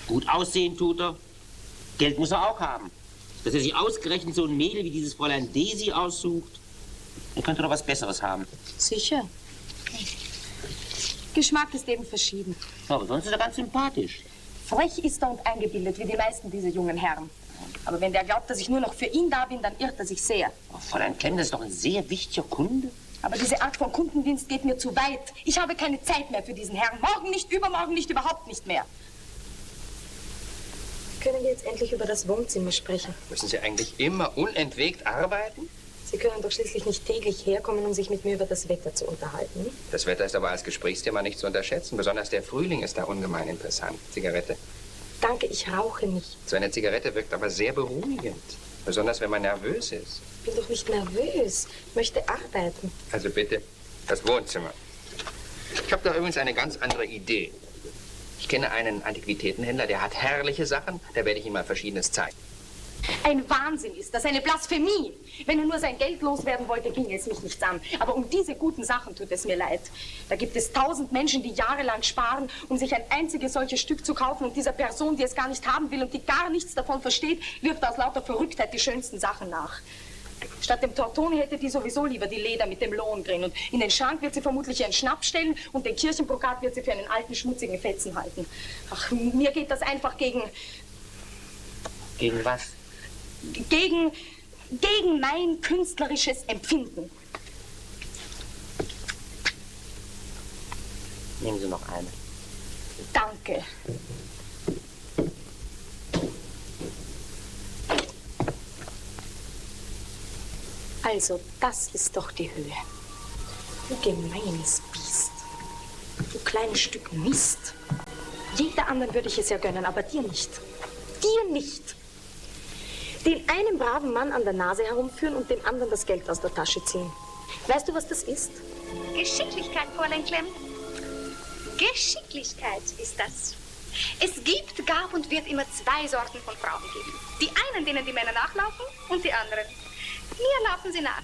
gut aussehen tut er, Geld muss er auch haben. Dass er sich ausgerechnet so ein Mädel wie dieses Fräulein Daisy aussucht, er könnte doch was Besseres haben. Sicher. Geschmack ist eben verschieden. Aber sonst ist er ganz sympathisch. Frech ist er und eingebildet, wie die meisten dieser jungen Herren. Aber wenn der glaubt, dass ich nur noch für ihn da bin, dann irrt er sich sehr. Oh, Fräulein Klemm, das ist doch ein sehr wichtiger Kunde. Aber diese Art von Kundendienst geht mir zu weit. Ich habe keine Zeit mehr für diesen Herrn. Morgen nicht, übermorgen nicht, überhaupt nicht mehr. Können wir jetzt endlich über das Wohnzimmer sprechen? Müssen Sie eigentlich immer unentwegt arbeiten? Sie können doch schließlich nicht täglich herkommen, um sich mit mir über das Wetter zu unterhalten. Das Wetter ist aber als Gesprächsthema nicht zu unterschätzen. Besonders der Frühling ist da ungemein interessant. Zigarette. Danke, ich rauche nicht. So eine Zigarette wirkt aber sehr beruhigend. Besonders wenn man nervös ist. Ich bin doch nicht nervös. Ich möchte arbeiten. Also bitte, das Wohnzimmer. Ich habe da übrigens eine ganz andere Idee. Ich kenne einen Antiquitätenhändler, der hat herrliche Sachen. Da werde ich ihm mal Verschiedenes zeigen. Ein Wahnsinn ist das, eine Blasphemie. Wenn er nur sein Geld loswerden wollte, ging es mich nichts an. Aber um diese guten Sachen tut es mir leid. Da gibt es tausend Menschen, die jahrelang sparen, um sich ein einziges solches Stück zu kaufen. Und dieser Person, die es gar nicht haben will und die gar nichts davon versteht, wirft aus lauter Verrücktheit die schönsten Sachen nach. Statt dem Tortoni hätte die sowieso lieber die Leder mit dem Lohengrin. Und in den Schrank wird sie vermutlich ihren Schnaps stellen und den Kirchenbrokat wird sie für einen alten, schmutzigen Fetzen halten. Ach, mir geht das einfach gegen, Gegen was? gegen, gegen mein künstlerisches Empfinden. Nehmen Sie noch eine. Danke. Also, das ist doch die Höhe. Du gemeines Biest. Du kleines Stück Mist. Jeder anderen würde ich es ja gönnen, aber dir nicht. Dir nicht. Den einen braven Mann an der Nase herumführen und dem anderen das Geld aus der Tasche ziehen. Weißt du, was das ist? Geschicklichkeit, Fräulein Klemm. Geschicklichkeit ist das. Es gibt, gab und wird immer zwei Sorten von Frauen geben. Die einen, denen die Männer nachlaufen, und die anderen. Mir laufen sie nach.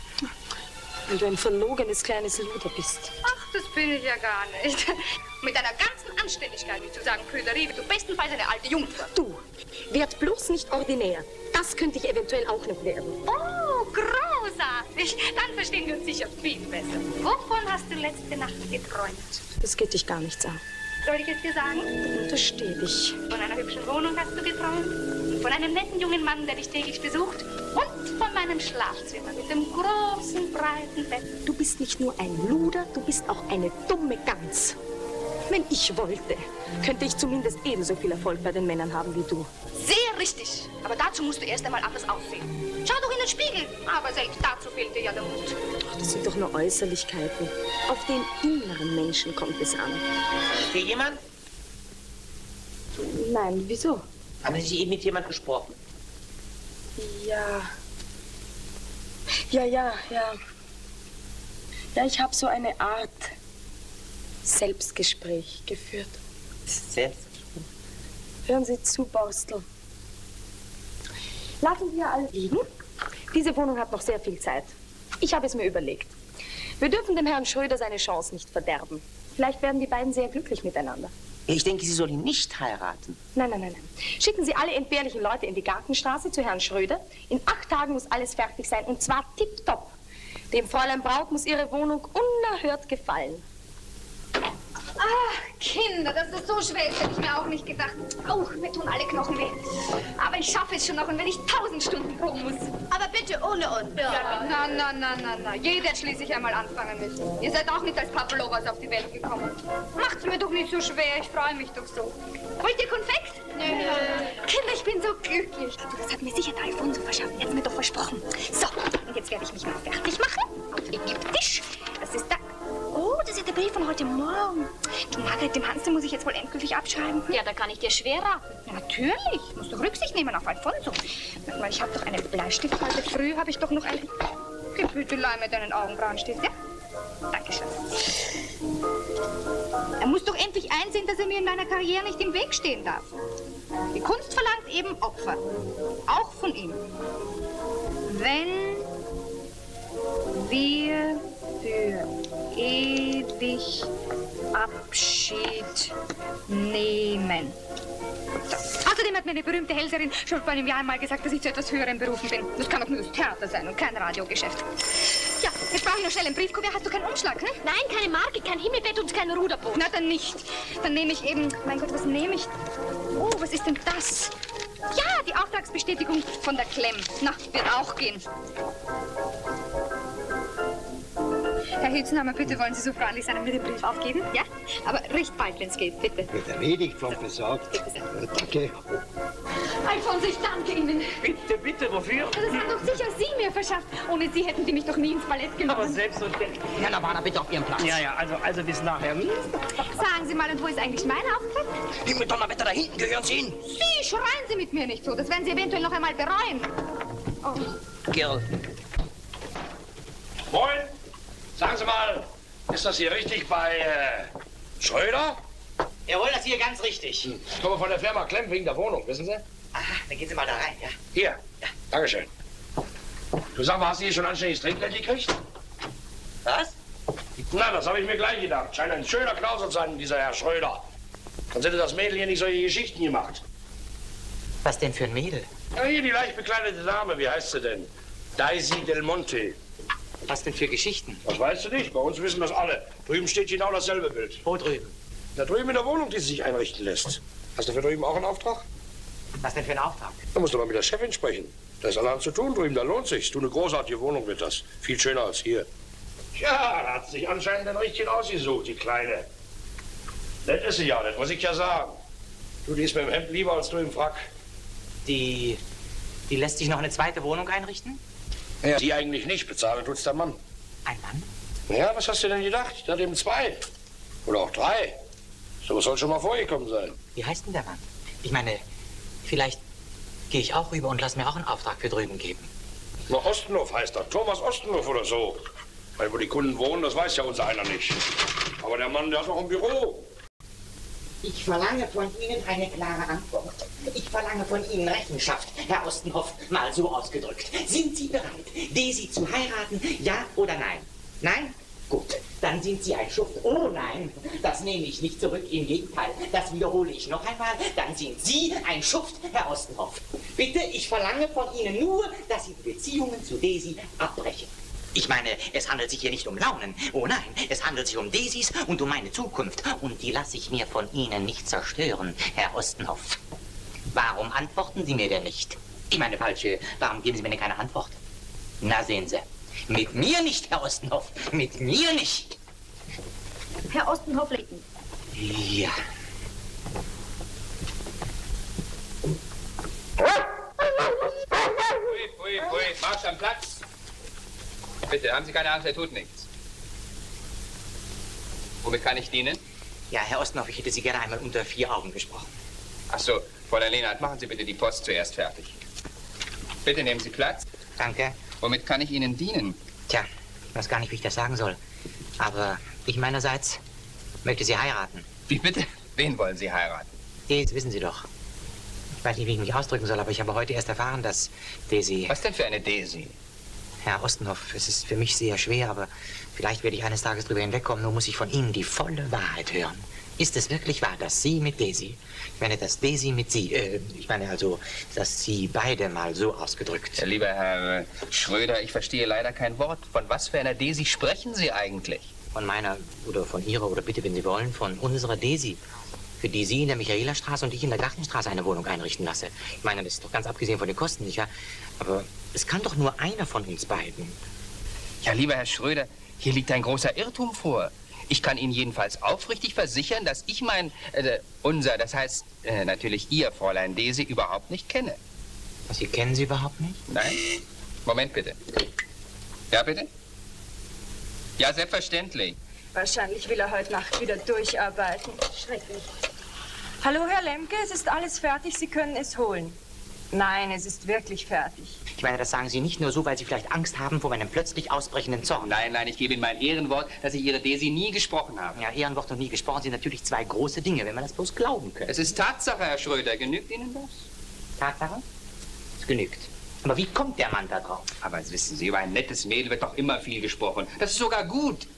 Weil du ein verlogenes kleines Luder bist. Ach, das bin ich ja gar nicht. Mit einer ganzen Anständigkeit, wie zu sagen, Prüderie, wie du bestenfalls eine alte Jungfer. Du, werd bloß nicht ordinär. Das könnte ich eventuell auch noch werden. Oh, großartig. Dann verstehen wir uns sicher viel besser. Wovon hast du letzte Nacht geträumt? Das geht dich gar nichts an. Soll ich es dir sagen? Untersteh dich. Von einer hübschen Wohnung hast du geträumt. Von einem netten jungen Mann, der dich täglich besucht. Und von meinem Schlafzimmer mit dem großen, breiten Bett. Du bist nicht nur ein Luder, du bist auch eine dumme Gans. Wenn ich wollte, könnte ich zumindest ebenso viel Erfolg bei den Männern haben wie du. Sehr richtig. Aber dazu musst du erst einmal anders aussehen. Schau doch in den Spiegel. Aber selbst dazu fehlt dir ja der Mut. Ach, das sind doch nur Äußerlichkeiten. Auf den inneren Menschen kommt es an. Ist hier jemand? Nein, wieso? Haben Sie eben mit jemand gesprochen? Ja. Ja, ja, ja. Ja, ich habe so eine Art Selbstgespräch geführt. Selbst? Hören Sie zu, Borstel. Lassen wir alle liegen. Diese Wohnung hat noch sehr viel Zeit. Ich habe es mir überlegt. Wir dürfen dem Herrn Schröder seine Chance nicht verderben. Vielleicht werden die beiden sehr glücklich miteinander. Ich denke, Sie soll ihn nicht heiraten. Nein, nein, nein, nein. Schicken Sie alle entbehrlichen Leute in die Gartenstraße zu Herrn Schröder. In acht Tagen muss alles fertig sein und zwar tipptopp. Dem Fräulein Braut muss Ihre Wohnung unerhört gefallen. Ach, Kinder, dass das so schwer ist, hätte ich mir auch nicht gedacht. Au, mir tun alle Knochen weh. Aber ich schaffe es schon noch und wenn ich tausend Stunden proben muss. Aber bitte ohne uns. Ja. Na, na, na, na, na. Jeder hat schließlich einmal anfangen müssen. Ihr seid auch nicht als Papelovas auf die Welt gekommen. Macht's mir doch nicht so schwer, ich freue mich doch so. Wollt ihr Konfekt? Nö. Kinder, ich bin so glücklich. Du, das hat mir sicher der Alfonso verschafft. Er hat mir doch versprochen. So, und jetzt werde ich mich mal fertig machen. Auf Ägyptisch. Das ist da. Oh, das ist der Brief von heute Morgen. Du, Margret, dem Hans, den muss ich jetzt wohl endgültig abschreiben. Ja, da kann ich dir schwer raten. Ja, natürlich. Ich muss doch Rücksicht nehmen auf Alfonso. Warte mal, ich habe doch einen Bleistift. Heute früh habe ich doch noch eine Gebütelei mit deinen Augenbrauen stehst, ja? Dankeschön. Er muss doch endlich einsehen, dass er mir in meiner Karriere nicht im Weg stehen darf. Die Kunst verlangt eben Opfer. Auch von ihm. Wenn wir für ewig Abschied nehmen. So. Außerdem hat mir eine berühmte Hellserin schon vor einem Jahr mal gesagt, dass ich zu etwas höherem berufen bin. Das kann doch nur das Theater sein und kein Radiogeschäft. Ja, jetzt brauche ich noch schnell einen Briefkuvert. Hast du keinen Umschlag, ne? Nein, keine Marke, kein Himmelbett und kein Ruderboot. Na, dann nicht. Dann nehme ich eben... Mein Gott, was nehme ich? Oh, was ist denn das? Ja, die Auftragsbestätigung von der Klemm. Na, wird auch gehen. Herr Hitzenhammer, bitte wollen Sie so freundlich sein und mir den Brief aufgeben? Ja? Aber recht bald, wenn es geht, bitte. Wird erledigt, Frau Besorgt. Äh, danke. Alfonso, ich danke Ihnen. Bitte, bitte, wofür? Das haben doch sicher Sie mir verschafft. Ohne Sie hätten Sie mich doch nie ins Ballett genommen. Aber selbstverständlich. Herr Lavana, bitte auf Ihren Platz. Ja, ja, also, also bis nachher. Hm? Sagen Sie mal, und wo ist eigentlich mein Auftritt? Himmel, Donnerwetter, da hinten gehören Sie hin. Sie, schreien Sie mit mir nicht so. Das werden Sie eventuell noch einmal bereuen. Oh. Girl. Moin. Sagen Sie mal, ist das hier richtig bei äh, Schröder? Jawohl, das hier ganz richtig. Hm. Ich komme von der Firma Klemm wegen der Wohnung, wissen Sie? Aha, dann gehen Sie mal da rein, ja? Hier. Ja. Dankeschön. Du sag mal, hast du hier schon anständiges Trinkgeld gekriegt? Was? Na, das habe ich mir gleich gedacht. Scheint ein schöner Knauser zu sein, dieser Herr Schröder. Sonst hätte das Mädel hier nicht solche Geschichten gemacht. Was denn für ein Mädel? Ja, hier die leicht bekleidete Dame, wie heißt sie denn? Daisy Del Monte. Was denn für Geschichten? Das weißt du nicht. Bei uns wissen das alle. Drüben steht genau dasselbe Bild. Wo drüben? Da drüben in der Wohnung, die sie sich einrichten lässt. Hast du für drüben auch einen Auftrag? Was denn für ein Auftrag? Da musst du mal mit der Chefin sprechen. Da ist allerhand zu tun drüben, da lohnt sich's. Du, eine großartige Wohnung wird das. Viel schöner als hier. Ja, da hat sie sich anscheinend ein Richtchen ausgesucht, die Kleine. Nett ist sie ja, das muss ich ja sagen. Du, die ist mit dem Hemd lieber als du im Frack. Die, die lässt sich noch eine zweite Wohnung einrichten? Ja. Die eigentlich nicht, bezahlen tut's der Mann. Ein Mann? Ja, was hast du denn gedacht? Ich dachte eben zwei. Oder auch drei. So soll schon mal vorgekommen sein. Wie heißt denn der Mann? Ich meine, vielleicht gehe ich auch rüber und lass mir auch einen Auftrag für drüben geben. Na, Ostenhof heißt er. Thomas Ostenhof oder so. Weil wo die Kunden wohnen, das weiß ja unser einer nicht. Aber der Mann, der hat noch ein Büro. Ich verlange von Ihnen eine klare Antwort. Ich verlange von Ihnen Rechenschaft, Herr Ostenhoff, mal so ausgedrückt. Sind Sie bereit, Daisy zu heiraten, ja oder nein? Nein? Gut, dann sind Sie ein Schuft. Oh nein, das nehme ich nicht zurück. Im Gegenteil, das wiederhole ich noch einmal. Dann sind Sie ein Schuft, Herr Ostenhoff. Bitte, ich verlange von Ihnen nur, dass Sie die Beziehungen zu Daisy abbrechen. Ich meine, es handelt sich hier nicht um Launen. Oh nein, es handelt sich um Daisys und um meine Zukunft. Und die lasse ich mir von Ihnen nicht zerstören, Herr Ostenhoff. Warum antworten Sie mir denn nicht? Ich meine, falsche, warum geben Sie mir denn keine Antwort? Na sehen Sie, mit mir nicht, Herr Ostenhoff, mit mir nicht. Herr Ostenhoff, legen. Ja. Ui, ui, ui, Marsch am Platz. Bitte, haben Sie keine Angst, er tut nichts. Womit kann ich dienen? Ja, Herr Ostenhoff, ich hätte Sie gerne einmal unter vier Augen gesprochen. Ach so, Fräulein Lehnhardt, machen Sie bitte die Post zuerst fertig. Bitte nehmen Sie Platz. Danke. Womit kann ich Ihnen dienen? Tja, ich weiß gar nicht, wie ich das sagen soll. Aber ich meinerseits möchte Sie heiraten. Wie bitte? Wen wollen Sie heiraten? Das wissen Sie doch. Ich weiß nicht, wie ich mich ausdrücken soll, aber ich habe heute erst erfahren, dass Daisy... Was denn für eine Daisy? Herr Ostenhoff, es ist für mich sehr schwer, aber vielleicht werde ich eines Tages drüber hinwegkommen. Nur muss ich von Ihnen die volle Wahrheit hören. Ist es wirklich wahr, dass Sie mit Daisy, ich meine, dass Daisy mit Sie, äh, ich meine also, dass Sie beide mal so ausgedrückt... Lieber Herr Schröder, ich verstehe leider kein Wort. Von was für einer Daisy sprechen Sie eigentlich? Von meiner, oder von Ihrer, oder bitte, wenn Sie wollen, von unserer Daisy. Für die Sie in der Michaelerstraße und ich in der Gartenstraße eine Wohnung einrichten lasse. Ich meine, das ist doch ganz abgesehen von den Kosten, wahr? Aber es kann doch nur einer von uns beiden. Ja, lieber Herr Schröder, hier liegt ein großer Irrtum vor. Ich kann Ihnen jedenfalls aufrichtig versichern, dass ich mein, äh, unser, das heißt äh, natürlich Ihr Fräulein Daisy überhaupt nicht kenne. Sie kennen sie überhaupt nicht? Nein? Moment bitte. Ja, bitte? Ja, selbstverständlich. Wahrscheinlich will er heute Nacht wieder durcharbeiten. Schrecklich. Hallo, Herr Lemke, es ist alles fertig. Sie können es holen. Nein, es ist wirklich fertig. Ich meine, das sagen Sie nicht nur so, weil Sie vielleicht Angst haben vor meinem plötzlich ausbrechenden Zorn. Nein, nein, ich gebe Ihnen mein Ehrenwort, dass ich Ihre Daisy nie gesprochen habe. Ja, Ehrenwort und nie gesprochen sind natürlich zwei große Dinge, wenn man das bloß glauben könnte. Es ist Tatsache, Herr Schröder. Genügt Ihnen das? Tatsache? Es genügt. Aber wie kommt der Mann da drauf? Aber wissen Sie, über ein nettes Mädel wird doch immer viel gesprochen. Das ist sogar gut.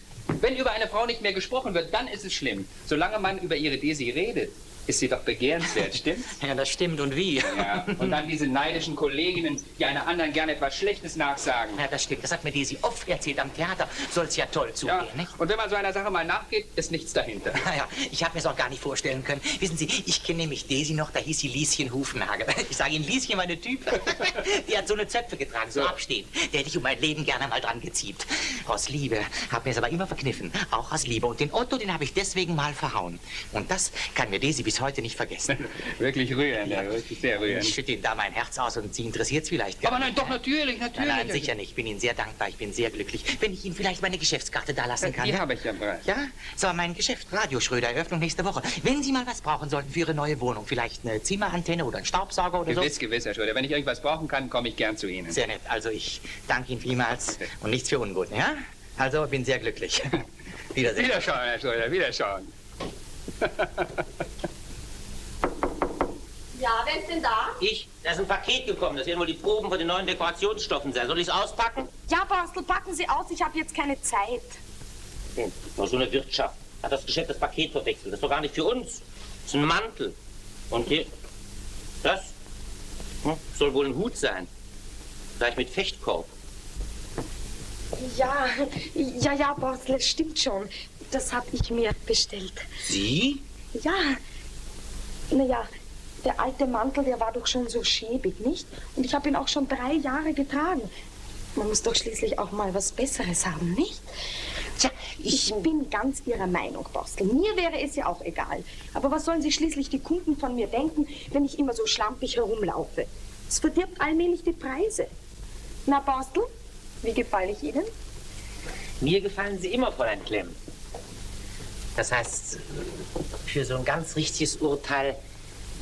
Wenn über eine Frau nicht mehr gesprochen wird, dann ist es schlimm. Solange man über ihre Daisy redet, ist sie doch begehrenswert, stimmt's? Ja, das stimmt. Und wie? Ja, und dann diese neidischen Kolleginnen, die einer anderen gerne etwas Schlechtes nachsagen. Ja, das stimmt. Das hat mir Daisy oft erzählt. Am Theater soll's ja toll zugehen, Ja, nicht? und wenn man so einer Sache mal nachgeht, ist nichts dahinter. Naja, ich habe mir auch gar nicht vorstellen können. Wissen Sie, ich kenne nämlich Daisy noch, da hieß sie Lieschen Hufnagel. Ich sage Ihnen, Lieschen war eine Typ. Die hat so eine Zöpfe getragen, so abstehend. Der hätte ich um mein Leben gerne mal dran geziebt. Aus Liebe. Hab mir es aber immer verkniffen. Auch aus Liebe. Und den Otto, den habe ich deswegen mal verhauen. Und das kann mir Daisy bis heute nicht vergessen. Wirklich rührend, ja, wirklich sehr rührend. Ich schütte Ihnen da mein Herz aus und Sie interessiert's vielleicht gar Aber nicht. nein, doch, natürlich, natürlich. Nein, nein, sicher nicht. Ich bin Ihnen sehr dankbar. Ich bin sehr glücklich. Wenn ich Ihnen vielleicht meine Geschäftskarte da lassen kann. Die habe ich ja bereits. Ja, so mein Geschäft, Radio Schröder, Eröffnung nächste Woche. Wenn Sie mal was brauchen sollten für Ihre neue Wohnung, vielleicht eine Zimmerantenne oder einen Staubsauger oder Gewiss, so. gewiss, Herr Schröder. Wenn ich irgendwas brauchen kann, komme ich gern zu Ihnen. Sehr nett. Also ich danke Ihnen vielmals und nichts für ungut, ja? Also bin sehr glücklich. Wiedersehen. Wiederschauen, Herr Schröder, wiederschauen. Ja, wer ist denn da? Ich? Da ist ein Paket gekommen. Das werden wohl die Proben von den neuen Dekorationsstoffen sein. Soll ich es auspacken? Ja, Borstel, packen Sie aus. Ich habe jetzt keine Zeit. Hm, nur so eine Wirtschaft. Hat das Geschäft das Paket verwechselt. Das ist doch gar nicht für uns. Das ist ein Mantel. Und hier, das hm, soll wohl ein Hut sein. Gleich mit Fechtkorb. Ja, ja, ja, Borstel, stimmt schon. Das habe ich mir bestellt. Sie? Ja, naja, der alte Mantel, der war doch schon so schäbig, nicht? Und ich habe ihn auch schon drei Jahre getragen. Man muss doch schließlich auch mal was Besseres haben, nicht? Tja, ich bin ganz Ihrer Meinung, Borstel. Mir wäre es ja auch egal. Aber was sollen sich schließlich die Kunden von mir denken, wenn ich immer so schlampig herumlaufe? Es verdirbt allmählich die Preise. Na, Borstel, wie gefalle ich Ihnen? Mir gefallen Sie immer, Fräulein Klemm. Das heißt, für so ein ganz richtiges Urteil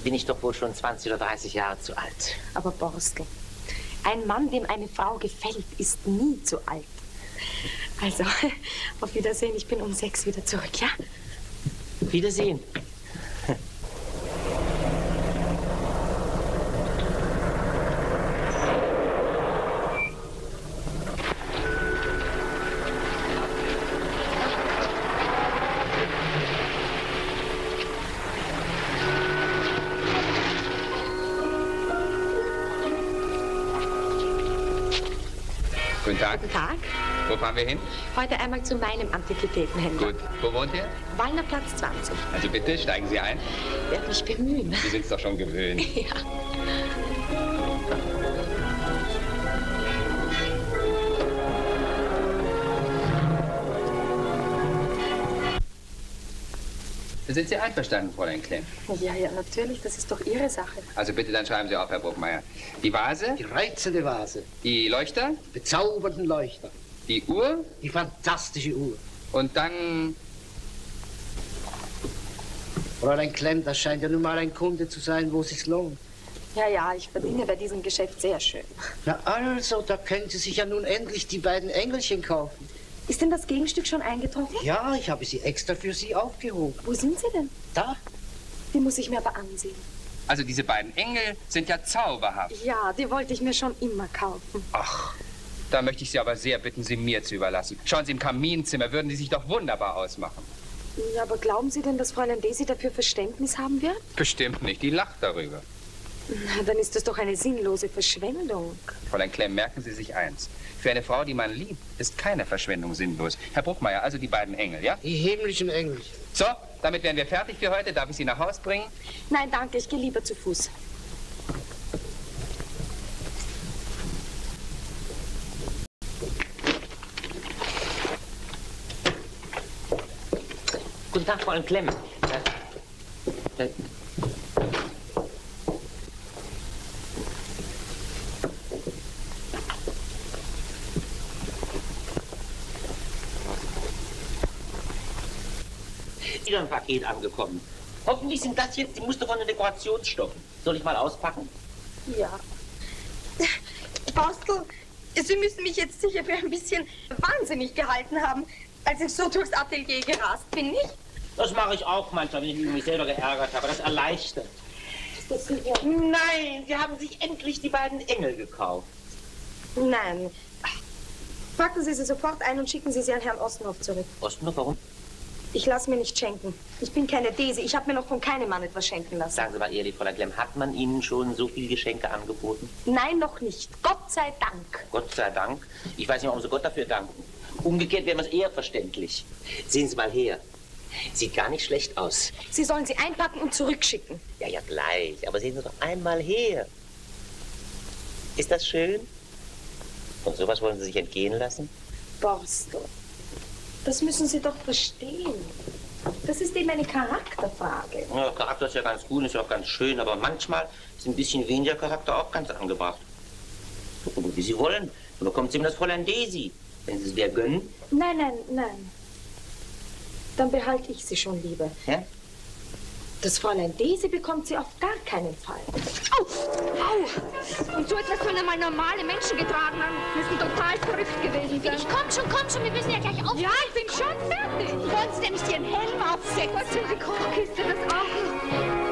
bin ich doch wohl schon 20 oder 30 Jahre zu alt. Aber Borstel, ein Mann, dem eine Frau gefällt, ist nie zu alt. Also, auf Wiedersehen, ich bin um sechs wieder zurück, ja? Wiedersehen. Heute einmal zu meinem Antiquitätenhändler. Gut. Wo wohnt ihr? Wallner Platz 20. Also bitte, steigen Sie ein. Ich werde mich bemühen. Sie sind es doch schon gewöhnt. ja. Sind Sie einverstanden, Fräulein Klemm? Ja, ja, natürlich. Das ist doch Ihre Sache. Also bitte, dann schreiben Sie auf, Herr Bruckmeier. Die Vase? Die reizende Vase. Die Leuchter? Die bezaubernden Leuchter. Die Uhr? Die fantastische Uhr. Und dann... Fräulein Klemm, das scheint ja nun mal ein Kunde zu sein, wo es sich lohnt. Ja, ja, ich verdiene bei diesem Geschäft sehr schön. Na also, da können Sie sich ja nun endlich die beiden Engelchen kaufen. Ist denn das Gegenstück schon eingetroffen? Ja, ich habe sie extra für Sie aufgehoben. Wo sind sie denn? Da. Die muss ich mir aber ansehen. Also diese beiden Engel sind ja zauberhaft. Ja, die wollte ich mir schon immer kaufen. Ach, da möchte ich Sie aber sehr bitten, sie mir zu überlassen. Schauen Sie, im Kaminzimmer würden die sich doch wunderbar ausmachen. Ja, aber glauben Sie denn, dass Fräulein Daisy dafür Verständnis haben wird? Bestimmt nicht, die lacht darüber. Na, dann ist das doch eine sinnlose Verschwendung. Fräulein Klemm, merken Sie sich eins. Für eine Frau, die man liebt, ist keine Verschwendung sinnlos. Herr Bruckmeier, also die beiden Engel, ja? Die himmlischen Engel. So, damit wären wir fertig für heute. Darf ich Sie nach Haus bringen? Nein, danke, ich gehe lieber zu Fuß. Guten Tag, Fräulein Klemm. Äh, äh, wieder ein Paket angekommen. Hoffentlich sind das jetzt die Muster von den Dekorationsstoffen. Soll ich mal auspacken? Ja. Bastel, Sie müssen mich jetzt sicher für ein bisschen wahnsinnig gehalten haben, als ich so durchs Atelier gerast bin, nicht? Das mache ich auch manchmal, wenn ich mich selber geärgert habe. Das erleichtert. Das. Nein, Sie haben sich endlich die beiden Engel gekauft. Nein. Packen Sie sie sofort ein und schicken Sie sie an Herrn Ostenhoff zurück. Ostenhoff, warum? Ich lasse mir nicht schenken. Ich bin keine Daisy. Ich habe mir noch von keinem Mann etwas schenken lassen. Sagen Sie mal ehrlich, Fräulein Klemm, hat man Ihnen schon so viele Geschenke angeboten? Nein, noch nicht. Gott sei Dank. Gott sei Dank. Ich weiß nicht, warum Sie Gott dafür danken. Umgekehrt wäre es eher verständlich. Sehen Sie mal her. Sieht gar nicht schlecht aus. Sie sollen sie einpacken und zurückschicken. Ja, ja, gleich. Aber sehen Sie doch einmal her. Ist das schön? Und sowas wollen Sie sich entgehen lassen? Borstel, das müssen Sie doch verstehen. Das ist eben eine Charakterfrage. Ja, Charakter ist ja ganz gut, ist ja auch ganz schön, aber manchmal ist ein bisschen weniger Charakter auch ganz angebracht. So, wie Sie wollen. Dann bekommt Sie ihm das Fräulein Daisy. Wenn Sie es dir gönnen. Nein, nein, nein. Dann behalte ich sie schon lieber. Ja? Das Fräulein Daisy bekommt sie auf gar keinen Fall. Au! Au! Und so etwas sollen einmal normale Menschen getragen haben. Müssen total verrückt gewesen sein. Ich komm schon, komm schon, wir müssen ja gleich auf. Ja, ich bin schon fertig. Wollen Sie denn nicht Ihren Helm aufsetzen? Gott sei die Kochkiste, das auch.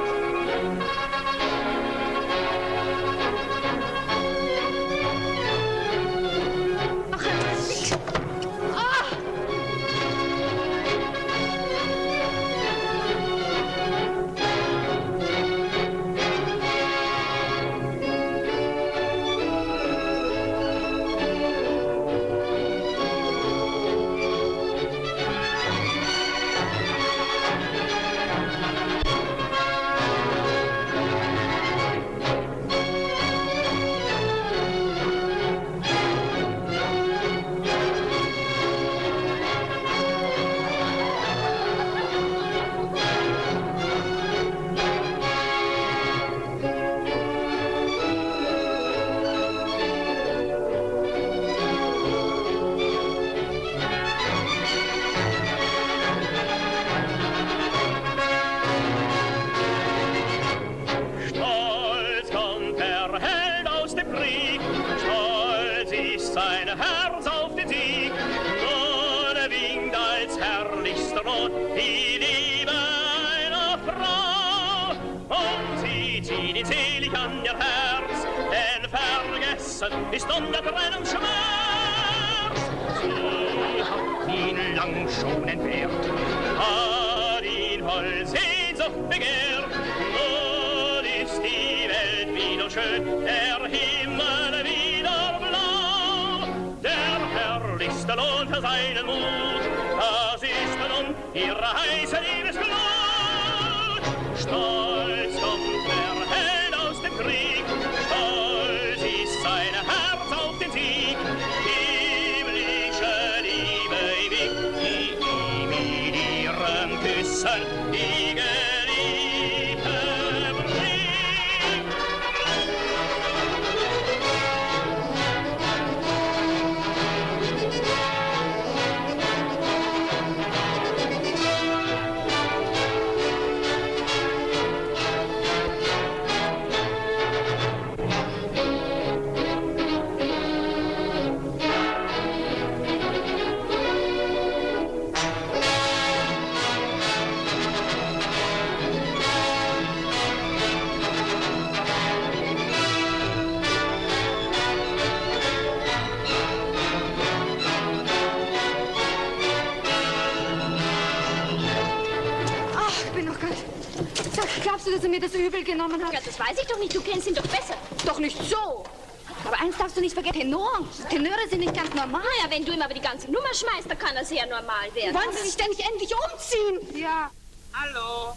Schmeißt, dann kann er sehr normal werden. Wollen Sie sich denn nicht endlich umziehen? Ja. Hallo?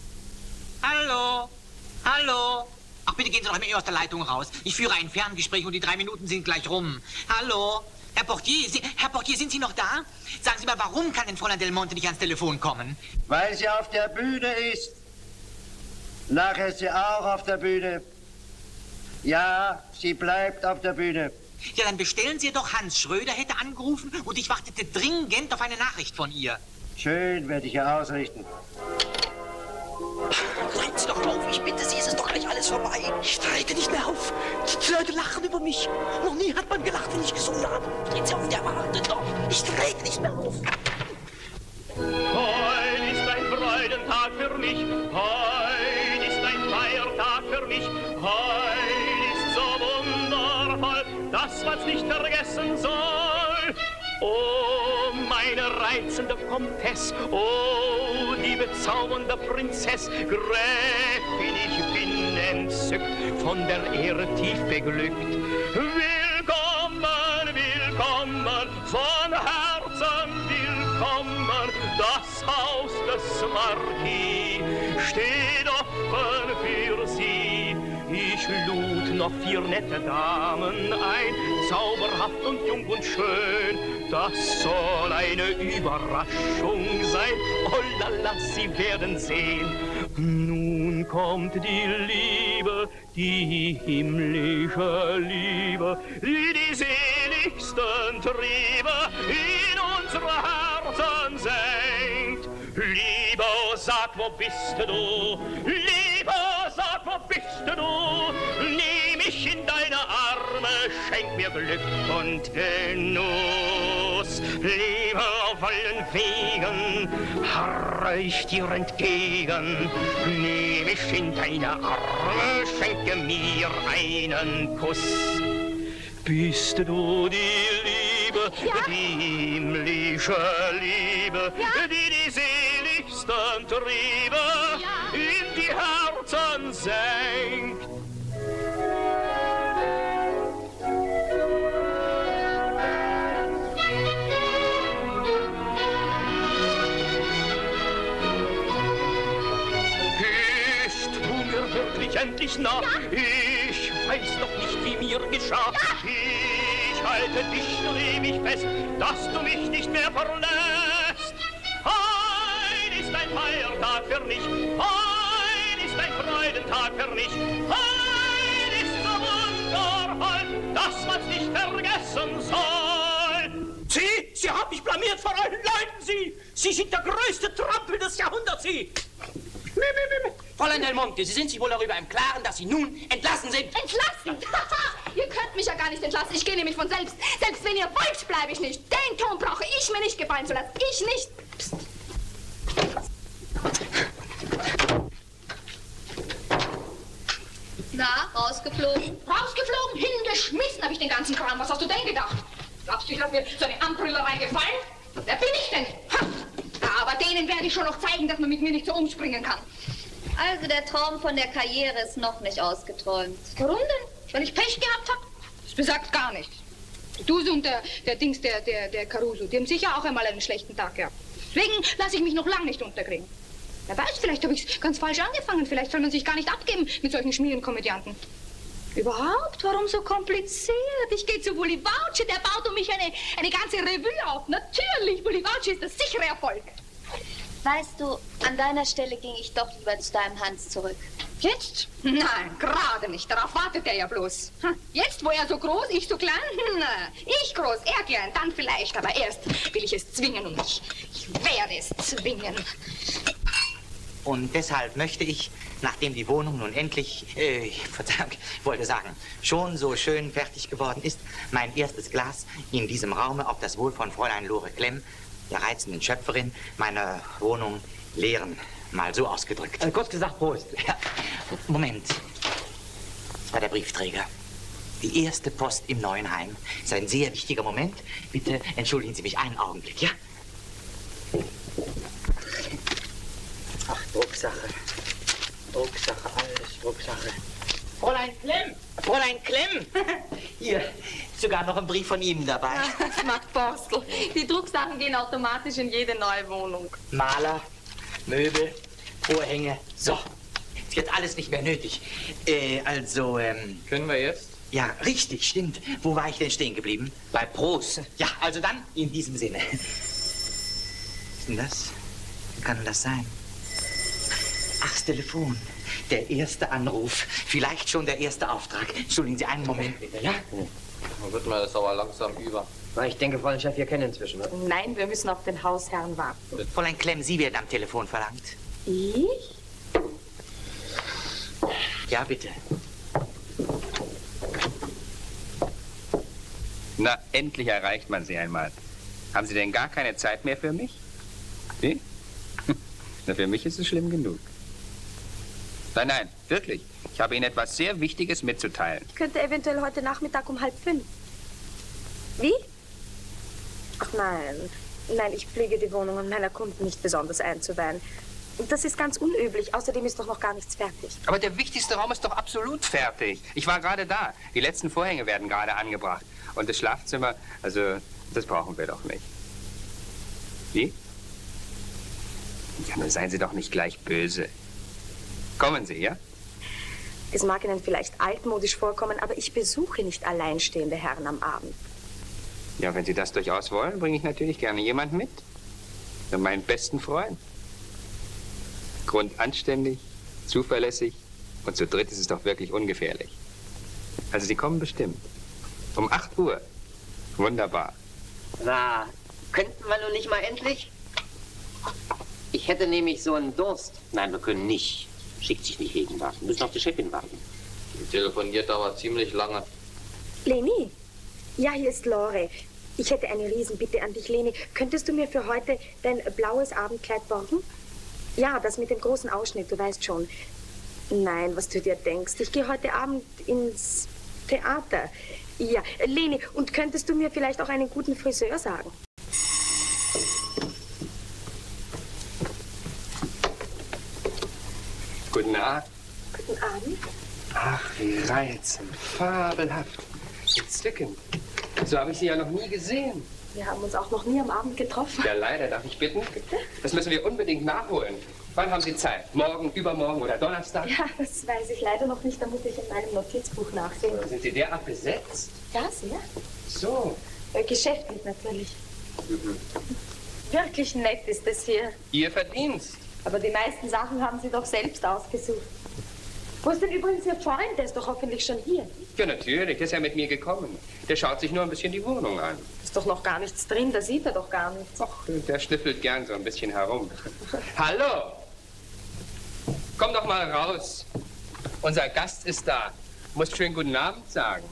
Hallo? Hallo? Ach, bitte gehen Sie doch mit mir aus der Leitung raus. Ich führe ein Ferngespräch und die drei Minuten sind gleich rum. Hallo? Herr Portier, Sie, Herr Portier, sind Sie noch da? Sagen Sie mal, warum kann denn Fräulein Del Monte nicht ans Telefon kommen? Weil sie auf der Bühne ist. Nachher ist sie auch auf der Bühne. Ja, sie bleibt auf der Bühne. Ja, dann bestellen Sie doch, Hans Schröder hätte angerufen und ich wartete dringend auf eine Nachricht von ihr. Schön, werde ich ihr ausrichten. Sie doch auf, ich bitte Sie, es ist doch gleich alles vorbei. Ich trete nicht mehr auf. Die Leute lachen über mich. Noch nie hat man gelacht, wenn ich gesungen habe. Treten Sie auf, der wartet doch. Ich trete nicht mehr auf. Heute ist ein Freudentag für mich. Heute ist ein Feiertag für mich. Heute man's nicht vergessen soll. Oh, meine reizende Komtesse, oh, die bezaubernde Prinzess, Gräfin, ich bin entzückt, von der Ehre tief beglückt. Willkommen, willkommen, von Herzen willkommen, das Haus des Marquis steht offen für Sie. Ich lud noch vier nette Damen ein, zauberhaft und jung und schön. Das soll eine Überraschung sein. Oh lala, Sie werden sehen. Nun kommt die Liebe, die himmlische Liebe, die die seligsten Triebe in unsere Herzen senkt. Liebe, sag, wo bist du? Liebe, wo bist du? Nimm mich in deine Arme, schenk mir Glück und Genuss. Liebe auf allen Wegen, harre ich dir entgegen. Nimm mich in deine Arme, schenke mir einen Kuss. Bist du die Liebe, die himmlische Liebe, die die seligsten Triebe in die Herzen senkt? Bist du mir wirklich endlich nah? Ich weiß doch nicht, wie mir geschah. Ich halte dich nur ewig fest, dass du mich nicht mehr verlässt. Heut ist ein Feiertag für mich, heut ist ein Freudentag für mich, heut ist so wundervoll, dass man's nicht vergessen soll. Sie, Sie haben mich blamiert vor allen Leuten, Sie! Sie sind der größte Trampel des Jahrhunderts, Sie! Fräulein Del Monte, Sie sind sich wohl darüber im Klaren, dass Sie nun entlassen sind. Entlassen? ihr könnt mich ja gar nicht entlassen. Ich gehe nämlich von selbst. Selbst wenn ihr wollt, bleibe ich nicht. Den Ton brauche ich mir nicht gefallen zu lassen. Ich nicht. Psst. Na, rausgeflogen? Rausgeflogen, hingeschmissen habe ich den ganzen Kram. Was hast du denn gedacht? Glaubst du, ich lasse mir so eine Anbrüllerei gefallen? Wer bin ich denn? Ha! Aber denen werde ich schon noch zeigen, dass man mit mir nicht so umspringen kann. Also der Traum von der Karriere ist noch nicht ausgeträumt. Warum denn? Weil ich Pech gehabt habe? Das besagt gar nichts. Du und der, der Dings, der, der, der Caruso, die haben sicher auch einmal einen schlechten Tag gehabt. Deswegen lasse ich mich noch lang nicht unterkriegen. Wer weiß, vielleicht habe ich es ganz falsch angefangen. Vielleicht soll man sich gar nicht abgeben mit solchen Schmierenkomödianten. Überhaupt, warum so kompliziert? Ich gehe zu Bulivauci, der baut um mich eine, eine ganze Revue auf. Natürlich, Bulivauci ist der sichere Erfolg. Weißt du, an deiner Stelle ging ich doch lieber zu deinem Hans zurück. Jetzt? Nein, gerade nicht. Darauf wartet er ja bloß. Hm, Jetzt, wo er so groß, ich so klein? Na, ich groß, er klein, dann vielleicht. Aber erst will ich es zwingen und ich, ich werde es zwingen. Und deshalb möchte ich, nachdem die Wohnung nun endlich, äh, ich wollte sagen, schon so schön fertig geworden ist, mein erstes Glas in diesem Raume auf das Wohl von Fräulein Lore Klemm, der reizenden Schöpferin, meiner Wohnung leeren. Mal so ausgedrückt. kurz gesagt, Prost. Ja. Moment. Das war der Briefträger. Die erste Post im neuen Heim. Ist ein sehr wichtiger Moment. Bitte entschuldigen Sie mich einen Augenblick, ja? Ach, Drucksache. Drucksache, alles Drucksache. Fräulein Klemm! Fräulein Klemm! Hier, sogar noch ein Brief von Ihnen dabei. Das macht Borstel. Die Drucksachen gehen automatisch in jede neue Wohnung. Maler, Möbel, Vorhänge. So, ist jetzt alles nicht mehr nötig. Äh, also, ähm... Können wir jetzt? Ja, richtig, stimmt. Wo war ich denn stehen geblieben? Bei Prost. Ja, also dann in diesem Sinne. Was ist denn das? Wie kann denn das sein? Ach, das Telefon. Der erste Anruf. Vielleicht schon der erste Auftrag. Entschuldigen Sie einen Moment bitte, ja? Dann wird mir das aber langsam über. Ich denke, Fräulein Chef, wir kennen inzwischen. Ne? Nein, wir müssen auf den Hausherrn warten. Fräulein Klemm, Sie werden am Telefon verlangt. Ich? Ja, bitte. Na, endlich erreicht man Sie einmal. Haben Sie denn gar keine Zeit mehr für mich? Wie? Na, für mich ist es schlimm genug. Nein, nein, wirklich. Ich habe Ihnen etwas sehr Wichtiges mitzuteilen. Ich könnte eventuell heute Nachmittag um halb fünf. Wie? Ach nein. Nein, ich pflege die Wohnungen meiner Kunden nicht besonders einzuweihen. Das ist ganz unüblich. Außerdem ist doch noch gar nichts fertig. Aber der wichtigste Raum ist doch absolut fertig. Ich war gerade da. Die letzten Vorhänge werden gerade angebracht. Und das Schlafzimmer, also, das brauchen wir doch nicht. Wie? Ja, nun seien Sie doch nicht gleich böse. Kommen Sie, ja? Es mag Ihnen vielleicht altmodisch vorkommen, aber ich besuche nicht alleinstehende Herren am Abend. Ja, wenn Sie das durchaus wollen, bringe ich natürlich gerne jemand mit. Meinen besten Freund. Grundanständig, zuverlässig und zu dritt ist es doch wirklich ungefährlich. Also Sie kommen bestimmt. Um 8 Uhr. Wunderbar. Na, könnten wir nun nicht mal endlich? Ich hätte nämlich so einen Durst. Nein, wir können nicht. Schickt sich nicht wegen warten. Müssen auf die Chefin warten. Die telefoniert aber ziemlich lange. Leni? Ja, hier ist Lore. Ich hätte eine Riesenbitte an dich, Leni. Könntest du mir für heute dein blaues Abendkleid borgen? Ja, das mit dem großen Ausschnitt, du weißt schon. Nein, was du dir denkst. Ich gehe heute Abend ins Theater. Ja, Leni, und könntest du mir vielleicht auch einen guten Friseur sagen? Guten Abend. Guten Abend. Ach, wie reizend. Fabelhaft. Entzückend. So habe ich Sie ja noch nie gesehen. Wir haben uns auch noch nie am Abend getroffen. Ja, leider. Darf ich bitten? Das müssen wir unbedingt nachholen. Wann haben Sie Zeit? Morgen, übermorgen oder Donnerstag? Ja, das weiß ich leider noch nicht. Da muss ich in meinem Notizbuch nachsehen. Sind Sie derart besetzt? Ja, sehr. So. Äh, geschäftlich natürlich. Mhm. Wirklich nett ist es hier. Ihr Verdienst. Aber die meisten Sachen haben Sie doch selbst ausgesucht. Wo ist denn übrigens Ihr Freund? Der ist doch hoffentlich schon hier. Ja, natürlich. Der ist ja mit mir gekommen. Der schaut sich nur ein bisschen die Wohnung an. Ist doch noch gar nichts drin. Da sieht er doch gar nichts. Ach, der schnüffelt gern so ein bisschen herum. Hallo! Komm doch mal raus. Unser Gast ist da. Musst schön guten Abend sagen.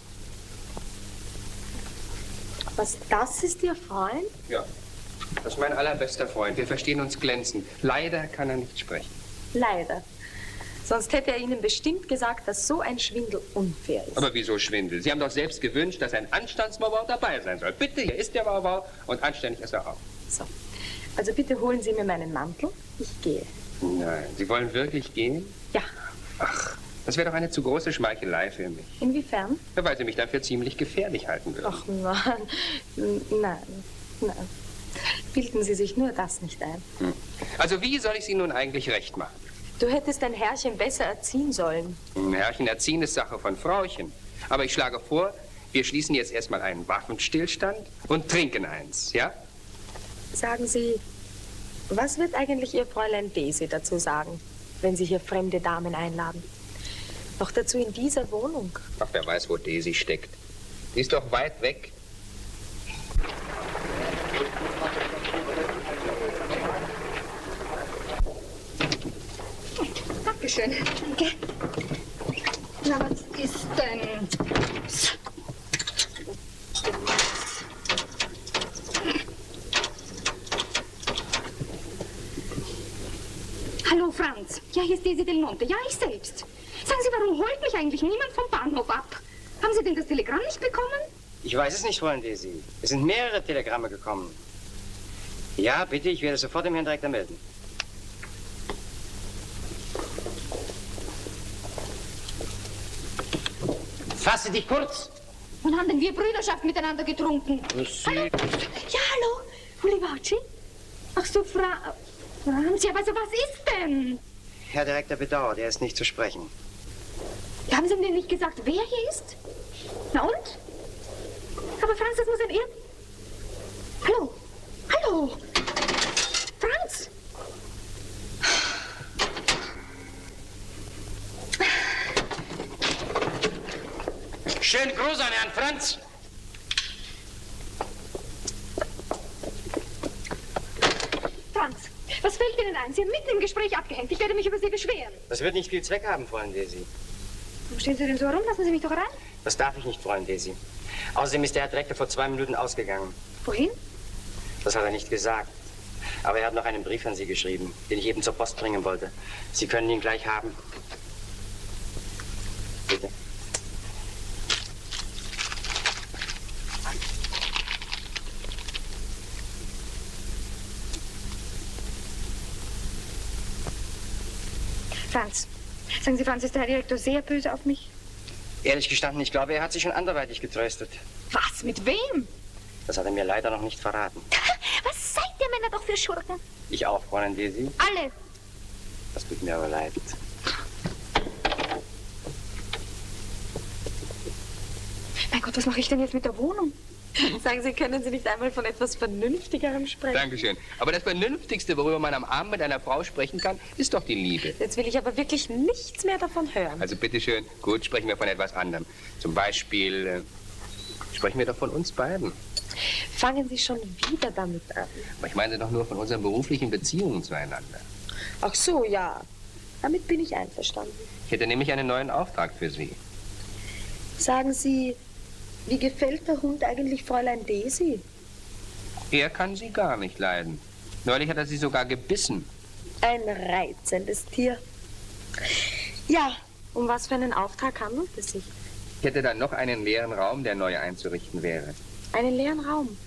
Was, das ist Ihr Freund? Ja. Das ist mein allerbester Freund. Wir verstehen uns glänzend. Leider kann er nicht sprechen. Leider. Sonst hätte er Ihnen bestimmt gesagt, dass so ein Schwindel unfair ist. Aber wieso Schwindel? Sie haben doch selbst gewünscht, dass ein Anstandsmauer dabei sein soll. Bitte, hier ist der Mauer und anständig ist er auch. So. Also bitte holen Sie mir meinen Mantel. Ich gehe. Nein, Sie wollen wirklich gehen? Ja. Ach, das wäre doch eine zu große Schmeichelei für mich. Inwiefern? Ja, weil Sie mich dann für ziemlich gefährlich halten würden. Ach nein. Nein. Nein. Bilden Sie sich nur das nicht ein. Hm. Also wie soll ich Sie nun eigentlich recht machen? Du hättest dein Herrchen besser erziehen sollen. Ein Herrchen erziehen ist Sache von Frauchen. Aber ich schlage vor, wir schließen jetzt erstmal einen Waffenstillstand und trinken eins, ja? Sagen Sie, was wird eigentlich Ihr Fräulein Daisy dazu sagen, wenn Sie hier fremde Damen einladen? Noch dazu in dieser Wohnung. Ach, wer weiß, wo Daisy steckt. Die ist doch weit weg. Dankeschön. Danke. Na, was ist denn? Hallo, Franz. Ja, hier ist Desi Del Monte. Ja, ich selbst. Sagen Sie, warum holt mich eigentlich niemand vom Bahnhof ab? Haben Sie denn das Telegramm nicht bekommen? Ich weiß es nicht, Fräulein Daisy. Es sind mehrere Telegramme gekommen. Ja, bitte, ich werde sofort dem Herrn Direktor melden. Fasse dich kurz. Wann haben denn wir Brüderschaft miteinander getrunken? Hallo? Ja, hallo. Ulivaci? Ach so, Fra... Franz, ja, aber so was ist denn? Herr Direktor bedauert, er ist nicht zu sprechen. Haben Sie mir nicht gesagt, wer hier ist? Na und? Aber Franz, das muss ein Irr... Hallo? Hallo? Franz? Schönen Gruß an Herrn Franz. Franz, was fällt Ihnen ein? Sie haben mitten im Gespräch abgehängt. Ich werde mich über Sie beschweren. Das wird nicht viel Zweck haben, Freundin Daisy. Warum stehen Sie denn so herum? Lassen Sie mich doch rein. Das darf ich nicht, Freundin Daisy. Außerdem ist der Herr Direktor vor zwei Minuten ausgegangen. Wohin? Das hat er nicht gesagt. Aber er hat noch einen Brief an Sie geschrieben, den ich eben zur Post bringen wollte. Sie können ihn gleich haben. Bitte. Franz, sagen Sie, Franz, ist der Herr Direktor sehr böse auf mich? Ehrlich gestanden, ich glaube, er hat sich schon anderweitig getröstet. Was? Mit wem? Das hat er mir leider noch nicht verraten. Was seid ihr Männer doch für Schurken? Ich auch, Freundin Daisy. Alle. Das tut mir aber leid. Mein Gott, was mache ich denn jetzt mit der Wohnung? Sagen Sie, können Sie nicht einmal von etwas Vernünftigerem sprechen? Dankeschön. Aber das Vernünftigste, worüber man am Abend mit einer Frau sprechen kann, ist doch die Liebe. Jetzt will ich aber wirklich nichts mehr davon hören. Also bitteschön, gut, sprechen wir von etwas anderem. Zum Beispiel äh, sprechen wir doch von uns beiden. Fangen Sie schon wieder damit an. Aber ich meine doch nur von unseren beruflichen Beziehungen zueinander. Ach so, ja. Damit bin ich einverstanden. Ich hätte nämlich einen neuen Auftrag für Sie. Sagen Sie, wie gefällt der Hund eigentlich Fräulein Daisy? Er kann Sie gar nicht leiden. Neulich hat er Sie sogar gebissen. Ein reizendes Tier. Ja, um was für einen Auftrag handelt es sich? Ich hätte dann noch einen leeren Raum, der neu einzurichten wäre. Einen leeren Raum.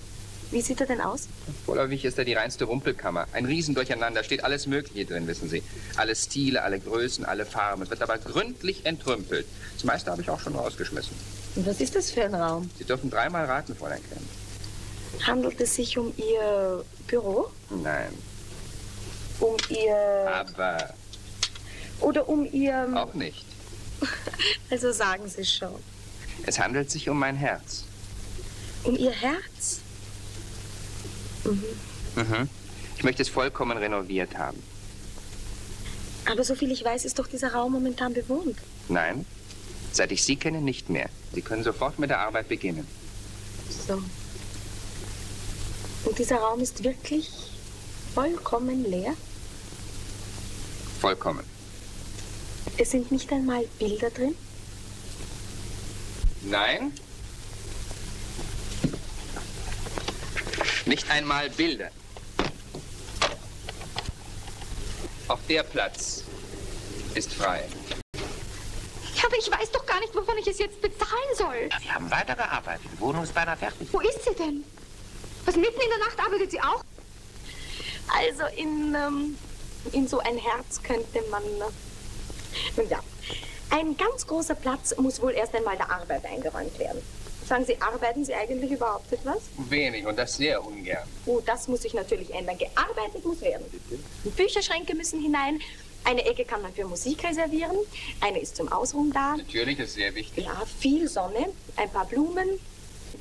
Wie sieht er denn aus? Vorläufig ist da die reinste Rumpelkammer. Ein Riesendurcheinander, steht alles Mögliche drin, wissen Sie. Alle Stile, alle Größen, alle Farben. Es wird aber gründlich entrümpelt. Das meiste habe ich auch schon rausgeschmissen. Und was ist das für ein Raum? Sie dürfen dreimal raten, Fräulein Kemp. Handelt es sich um Ihr Büro? Nein. Um Ihr... Aber Oder um Ihr... auch nicht. Also sagen Sie schon. Es handelt sich um mein Herz. Um Ihr Herz? Mhm. Mhm. Ich möchte es vollkommen renoviert haben. Aber soviel ich weiß, ist doch dieser Raum momentan bewohnt. Nein, seit ich Sie kenne, nicht mehr. Sie können sofort mit der Arbeit beginnen. So. Und dieser Raum ist wirklich vollkommen leer? Vollkommen. Es sind nicht einmal Bilder drin? Nein? Nicht einmal Bilder. Auch der Platz ist frei. Aber ich weiß doch gar nicht, wovon ich es jetzt bezahlen soll. Wir haben weitergearbeitet. Die Wohnung ist beinahe fertig. Wo ist sie denn? Was, mitten in der Nacht arbeitet sie auch? Also in, ähm, in so ein Herz könnte man... Äh, nun ja, ein ganz großer Platz muss wohl erst einmal der Arbeit eingeräumt werden. Sagen Sie, arbeiten Sie eigentlich überhaupt etwas? Wenig und das sehr ungern. Oh, das muss sich natürlich ändern. Gearbeitet muss werden. Bücherschränke müssen hinein. Eine Ecke kann man für Musik reservieren. Eine ist zum Ausruhen da. Natürlich, das ist sehr wichtig. Ja, viel Sonne, ein paar Blumen,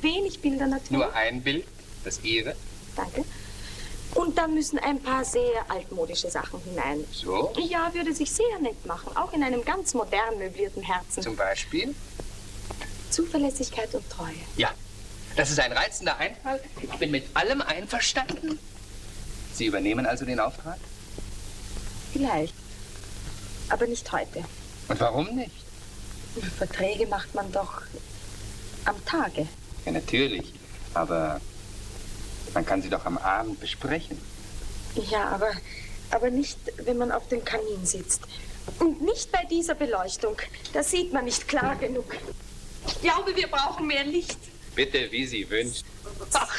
wenig Bilder natürlich. Nur ein Bild, das Ihre. Danke. Und dann müssen ein paar sehr altmodische Sachen hinein. So? Ja, würde sich sehr nett machen. Auch in einem ganz modern möblierten Herzen. Zum Beispiel? Zuverlässigkeit und Treue. Ja, das ist ein reizender Einfall. Ich bin mit allem einverstanden. Sie übernehmen also den Auftrag? Vielleicht. Aber nicht heute. Und warum nicht? Verträge macht man doch am Tage. Ja, natürlich. Aber man kann sie doch am Abend besprechen. Ja, aber, aber nicht, wenn man auf dem Kamin sitzt. Und nicht bei dieser Beleuchtung. Da sieht man nicht klar genug. Ich glaube, wir brauchen mehr Licht. Bitte, wie Sie wünschen. Ach,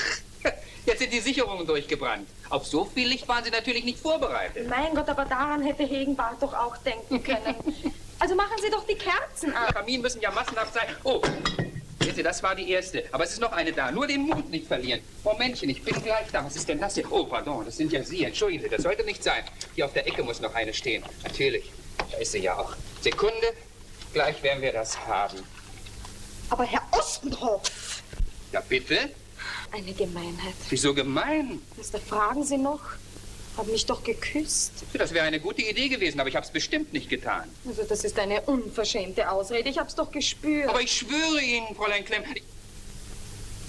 jetzt sind die Sicherungen durchgebrannt. Auf so viel Licht waren Sie natürlich nicht vorbereitet. Mein Gott, aber daran hätte Hegenbart doch auch denken können. Also machen Sie doch die Kerzen an. Kamin müssen ja massenhaft sein. Oh, Sie, das war die erste. Aber es ist noch eine da. Nur den Mut nicht verlieren. Momentchen, ich bin gleich da. Was ist denn das hier? Oh, pardon, das sind ja Sie. Entschuldigen Sie, das sollte nicht sein. Hier auf der Ecke muss noch eine stehen. Natürlich. Da ist sie ja auch. Sekunde, gleich werden wir das haben. Aber Herr Ostenhoff. Ja, bitte? Eine Gemeinheit. Wieso gemein? Mister, fragen Sie noch? Haben mich doch geküsst. Das wäre eine gute Idee gewesen, aber ich habe es bestimmt nicht getan. Also das ist eine unverschämte Ausrede. Ich hab's doch gespürt. Aber ich schwöre Ihnen, Fräulein Klemm.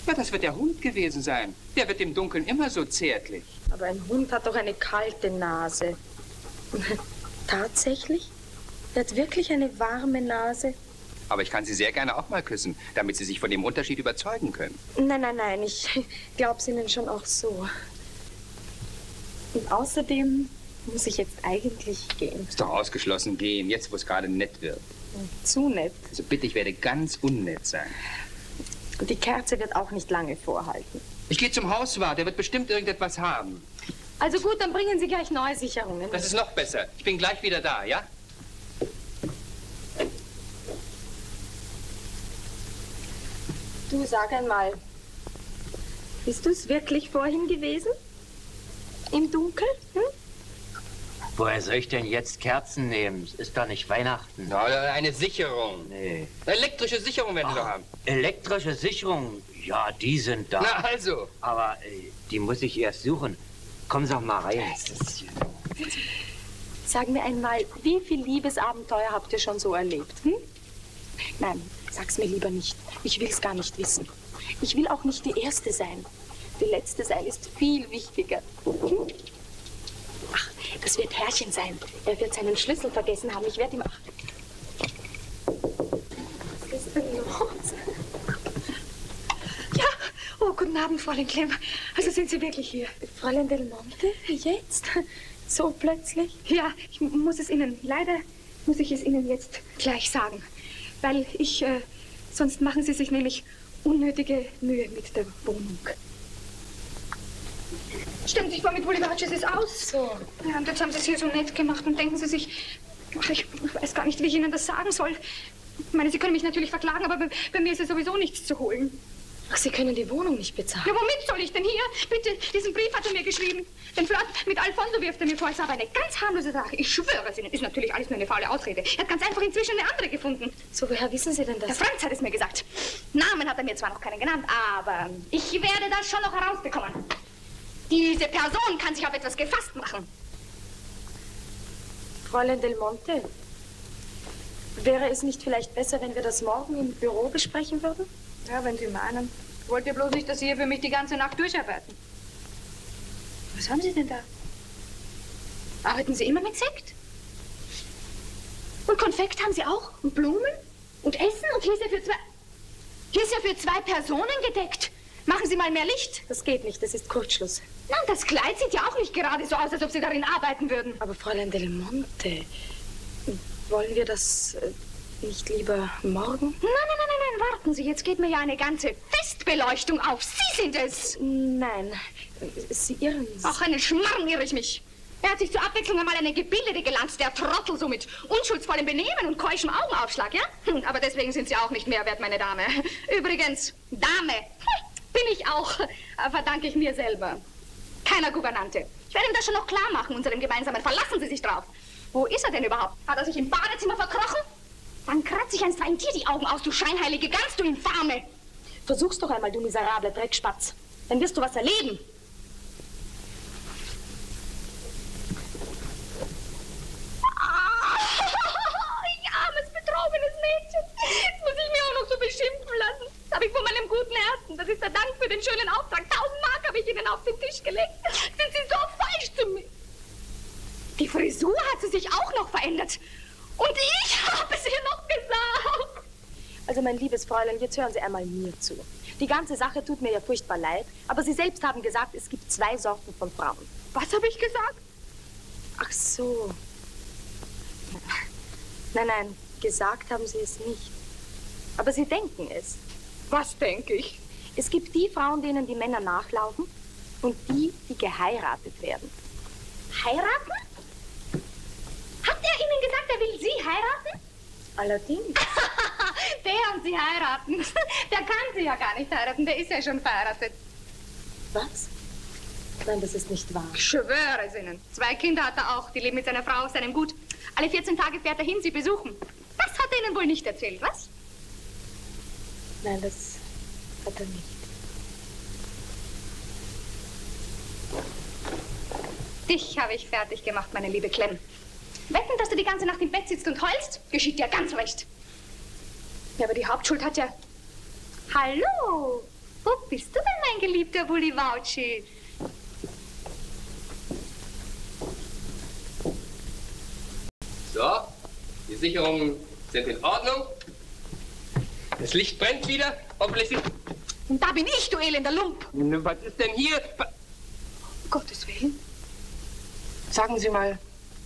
Ja, das wird der Hund gewesen sein. Der wird im Dunkeln immer so zärtlich. Aber ein Hund hat doch eine kalte Nase. Tatsächlich? Er hat wirklich eine warme Nase. Aber ich kann Sie sehr gerne auch mal küssen, damit Sie sich von dem Unterschied überzeugen können. Nein, nein, nein, ich glaub's Ihnen schon auch so. Und außerdem muss ich jetzt eigentlich gehen. Ist doch ausgeschlossen gehen, jetzt wo es gerade nett wird. Zu nett. Also bitte, ich werde ganz unnett sein. Und die Kerze wird auch nicht lange vorhalten. Ich gehe zum Hauswart, der wird bestimmt irgendetwas haben. Also gut, dann bringen Sie gleich neue Sicherungen. Das ist noch besser. Ich bin gleich wieder da, ja? Du sag einmal, bist du es wirklich vorhin gewesen? Im Dunkeln? Hm? Woher soll ich denn jetzt Kerzen nehmen? Es ist doch nicht Weihnachten. Na, eine Sicherung. Nee. Elektrische Sicherung werden Sie doch haben. Elektrische Sicherung? Ja, die sind da. Na also. Aber äh, die muss ich erst suchen. Kommen Sie doch mal rein. Sag mir einmal, wie viel Liebesabenteuer habt ihr schon so erlebt? Hm? Nein, sag's mir lieber nicht. Ich will's gar nicht wissen. Ich will auch nicht die Erste sein. Die Letzte sein ist viel wichtiger. Ach, das wird Herrchen sein. Er wird seinen Schlüssel vergessen haben. Ich werde ihm... Ach. Was ist denn los? Ja, oh, guten Abend, Fräulein Klemm. Also sind Sie wirklich hier? Fräulein Del Monte? Jetzt? So plötzlich? Ja, ich muss es Ihnen, leider muss ich es Ihnen jetzt gleich sagen. Weil ich, äh, sonst machen Sie sich nämlich unnötige Mühe mit der Wohnung. Stimmt, ich war mit Bolivaches ist aus. So. Ja, und jetzt haben Sie es hier so nett gemacht und denken Sie sich, ach, ich weiß gar nicht, wie ich Ihnen das sagen soll. Ich meine, Sie können mich natürlich verklagen, aber bei, bei mir ist ja sowieso nichts zu holen. Ach, Sie können die Wohnung nicht bezahlen. Ja, womit soll ich denn hier? Bitte, diesen Brief hat er mir geschrieben. Den Flirt mit Alfonso wirft er mir vor. Es aber eine ganz harmlose Sache. Ich schwöre es Ihnen. Ist natürlich alles nur eine faule Ausrede. Er hat ganz einfach inzwischen eine andere gefunden. So, woher wissen Sie denn das? Herr Franz hat es mir gesagt. Namen hat er mir zwar noch keinen genannt, aber ich werde das schon noch herausbekommen. Diese Person kann sich auf etwas gefasst machen. Fräulein Del Monte, wäre es nicht vielleicht besser, wenn wir das morgen im Büro besprechen würden? Ja, wenn Sie meinen. Wollt ihr bloß nicht, dass Sie hier für mich die ganze Nacht durcharbeiten? Was haben Sie denn da? Arbeiten Sie immer mit Sekt? Und Konfekt haben Sie auch? Und Blumen? Und Essen? Und hier ist ja für zwei... Hier ist ja für zwei Personen gedeckt. Machen Sie mal mehr Licht. Das geht nicht, das ist Kurzschluss. Und das Kleid sieht ja auch nicht gerade so aus, als ob Sie darin arbeiten würden. Aber Fräulein Del Monte, wollen wir das äh, nicht lieber morgen? Nein, nein, nein, nein, nein, warten Sie. Jetzt geht mir ja eine ganze Festbeleuchtung auf. Sie sind es. Nein, Sie irren sich. Auch einen Schmarrn irre ich mich. Er hat sich zur Abwechslung einmal eine Gebildete gelanzt, der Trottel, so mit unschuldsvollem Benehmen und keuschem Augenaufschlag, ja? Hm, Aber deswegen sind Sie auch nicht mehr wert, meine Dame. Übrigens, Dame, hm, bin ich auch, verdanke ich mir selber. Keiner Gouvernante. Ich werde ihm das schon noch klar machen, unserem gemeinsamen. Verlassen Sie sich drauf. Wo ist er denn überhaupt? Hat er sich im Badezimmer verkrochen? Dann kratze ich ein Sein dir die Augen aus, du scheinheilige Gans, du Infame. Versuch's doch einmal, du miserable Dreckspatz. Dann wirst du was erleben. Ich armes, betrogenes Mädchen. Jetzt muss ich mir auch noch so beschimpfen lassen. Das habe ich von meinem guten Herzen. Das ist der Dank für den schönen Auftrag. Tausend Mark habe ich Ihnen auf den Tisch gelegt. Sind Sie so falsch zu mir? Die Frisur hat sie sich auch noch verändert. Und ich habe es ihr noch gesagt. Also, mein liebes Fräulein, jetzt hören Sie einmal mir zu. Die ganze Sache tut mir ja furchtbar leid, aber Sie selbst haben gesagt, es gibt zwei Sorten von Frauen. Was habe ich gesagt? Ach so. Nein, nein, gesagt haben Sie es nicht. Aber Sie denken es. Was denke ich? Es gibt die Frauen, denen die Männer nachlaufen und die, die geheiratet werden. Heiraten? Hat er Ihnen gesagt, er will Sie heiraten? Allerdings. Der und sie heiraten. Der kann sie ja gar nicht heiraten, der ist ja schon verheiratet. Was? Nein, das ist nicht wahr. Ich schwöre es Ihnen. Zwei Kinder hat er auch, die leben mit seiner Frau auf seinem Gut. Alle 14 Tage fährt er hin, sie besuchen. Das hat er Ihnen wohl nicht erzählt, was? Nein, das hat er nicht. Dich habe ich fertig gemacht, meine liebe Clem. Wetten, dass du die ganze Nacht im Bett sitzt und heulst? Geschieht dir ganz recht. Ja, aber die Hauptschuld hat ja... Hallo? Wo bist du denn, mein geliebter Bulivauci? So, die Sicherungen sind in Ordnung. Das Licht brennt wieder. Hoffentlich. Und da bin ich, du elender Lump. Was ist denn hier? Um Gottes Willen. Sagen Sie mal,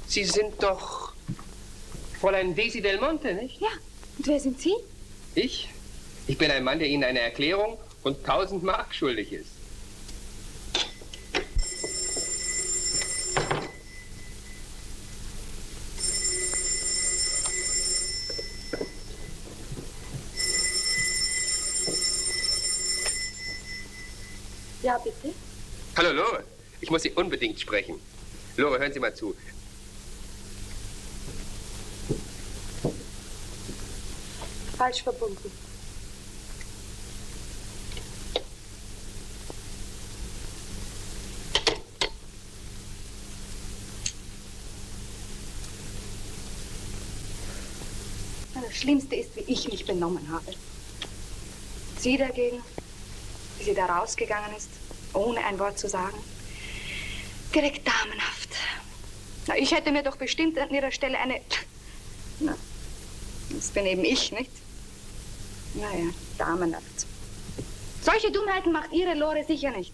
Sie sind doch Fräulein Desi Del Monte, nicht? Ja. Und wer sind Sie? Ich? Ich bin ein Mann, der Ihnen eine Erklärung und 1000 Mark schuldig ist. Ja, bitte. Hallo, Lore. Ich muss Sie unbedingt sprechen. Lore, hören Sie mal zu. Falsch verbunden. Das Schlimmste ist, wie ich mich benommen habe. Sie dagegen, wie sie da rausgegangen ist, ohne ein Wort zu sagen, direkt damenhaft. Na, ich hätte mir doch bestimmt an ihrer Stelle eine... Na, das bin eben ich, nicht? Naja, damenhaft. Solche Dummheiten macht Ihre Lore sicher nicht.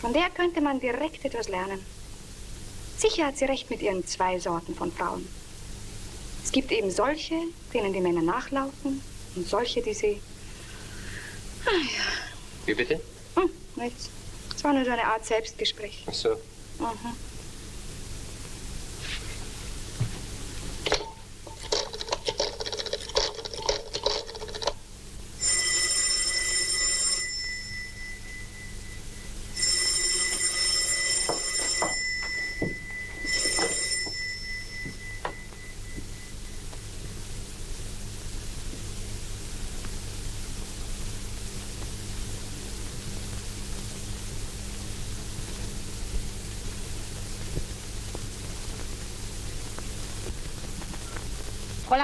Von der könnte man direkt etwas lernen. Sicher hat sie recht mit ihren zwei Sorten von Frauen. Es gibt eben solche, denen die Männer nachlaufen, und solche, die sie... Ah ja, Wie bitte? hm, nichts. Es war nur so eine Art Selbstgespräch. Ach so. Mhm.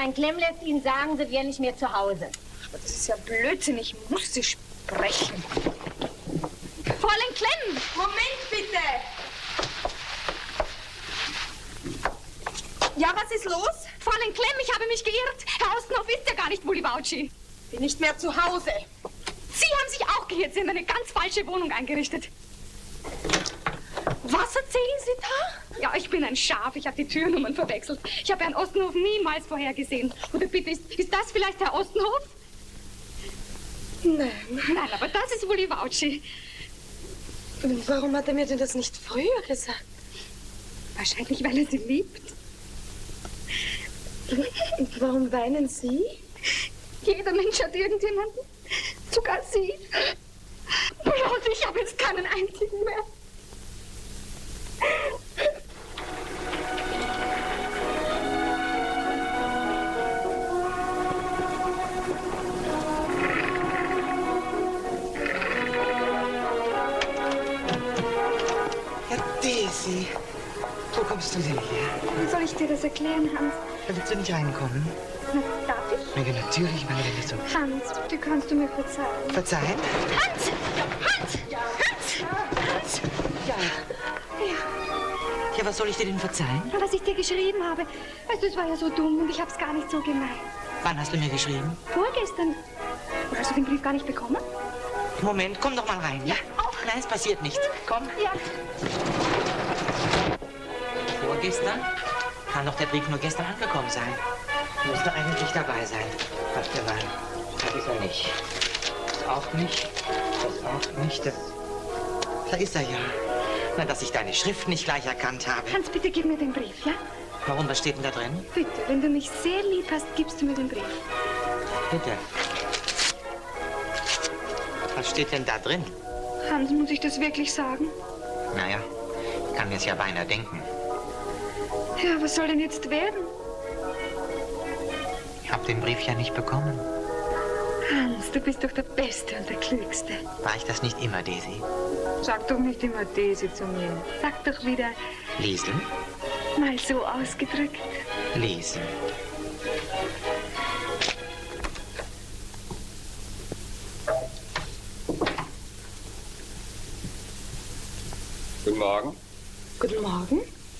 Fräulein Klemm lässt Ihnen sagen, Sie wären nicht mehr zu Hause. Aber das ist ja Blödsinn. Ich muss sie sprechen. Fräulein Klemm! Moment bitte! Ja, was ist los? Fräulein Klemm, ich habe mich geirrt. Herr Ostenhof ist ja gar nicht Bulibauci. Bin nicht mehr zu Hause. Sie haben sich auch geirrt. Sie haben eine ganz falsche Wohnung eingerichtet. Was erzählen Sie da? Ja, ich bin ein Schaf. Ich habe die Türnummern verwechselt. Ich habe Herrn Ostenhof niemals vorher gesehen. Oder bitte, ist, ist das vielleicht Herr Ostenhof? Nein. Nein, aber das ist Bulivauci. Und warum hat er mir denn das nicht früher gesagt? Wahrscheinlich, weil er sie liebt. Und warum weinen Sie? Jeder Mensch hat irgendjemanden. Sogar Sie. Und ich habe jetzt keinen einzigen mehr. Erklären, Hans? Willst du nicht reinkommen? Na, darf ich? Ja, natürlich, meine Liebe. So. Hans, bitte kannst du mir verzeihen. Verzeihen? Hans! Hans! Hans! Hans! Ja. Ja, Ja, was soll ich dir denn verzeihen? was ich dir geschrieben habe. Weißt du, es war ja so dumm und ich hab's gar nicht so gemeint. Wann hast du mir geschrieben? Vorgestern. Oder hast du den Brief gar nicht bekommen? Moment, komm doch mal rein, ja? Nein, es passiert nichts. Komm. Ja. Vorgestern? Kann doch der Brief nur gestern angekommen sein. Müsste eigentlich dabei sein. Warte mal. Das ist er nicht. Das auch nicht. Das auch nicht. Das... Da ist er ja. Na, dass ich deine Schrift nicht gleich erkannt habe. Hans, bitte gib mir den Brief, ja? Warum, was steht denn da drin? Bitte, wenn du mich sehr lieb hast, gibst du mir den Brief. Bitte. Was steht denn da drin? Hans, muss ich das wirklich sagen? Naja, ich kann mir's ja beinahe denken. Ja, was soll denn jetzt werden? Ich habe den Brief ja nicht bekommen. Hans, du bist doch der Beste und der Klügste. War ich das nicht immer, Daisy? Sag doch nicht immer Daisy zu mir. Sag doch wieder Liesel? mal so ausgedrückt. Liesel.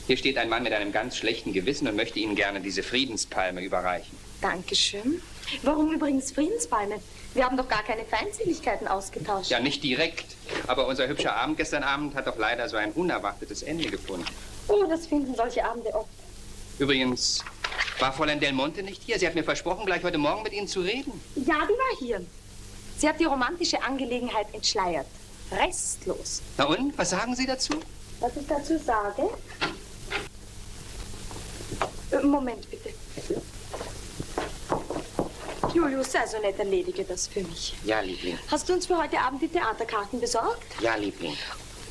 Hier steht ein Mann mit einem ganz schlechten Gewissen und möchte Ihnen gerne diese Friedenspalme überreichen. Dankeschön. Warum übrigens Friedenspalme? Wir haben doch gar keine Feindseligkeiten ausgetauscht. Ja, nicht direkt. Aber unser hübscher Abend gestern Abend hat doch leider so ein unerwartetes Ende gefunden. Oh, das finden solche Abende oft. Übrigens, war Fräulein Del Monte nicht hier? Sie hat mir versprochen, gleich heute Morgen mit Ihnen zu reden. Ja, die war hier. Sie hat die romantische Angelegenheit entschleiert. Restlos. Na und, was sagen Sie dazu? Was ich dazu sage? Äh, Moment, bitte. Julius, sei so nett, erledige das für mich. Ja, Liebling. Hast du uns für heute Abend die Theaterkarten besorgt? Ja, Liebling.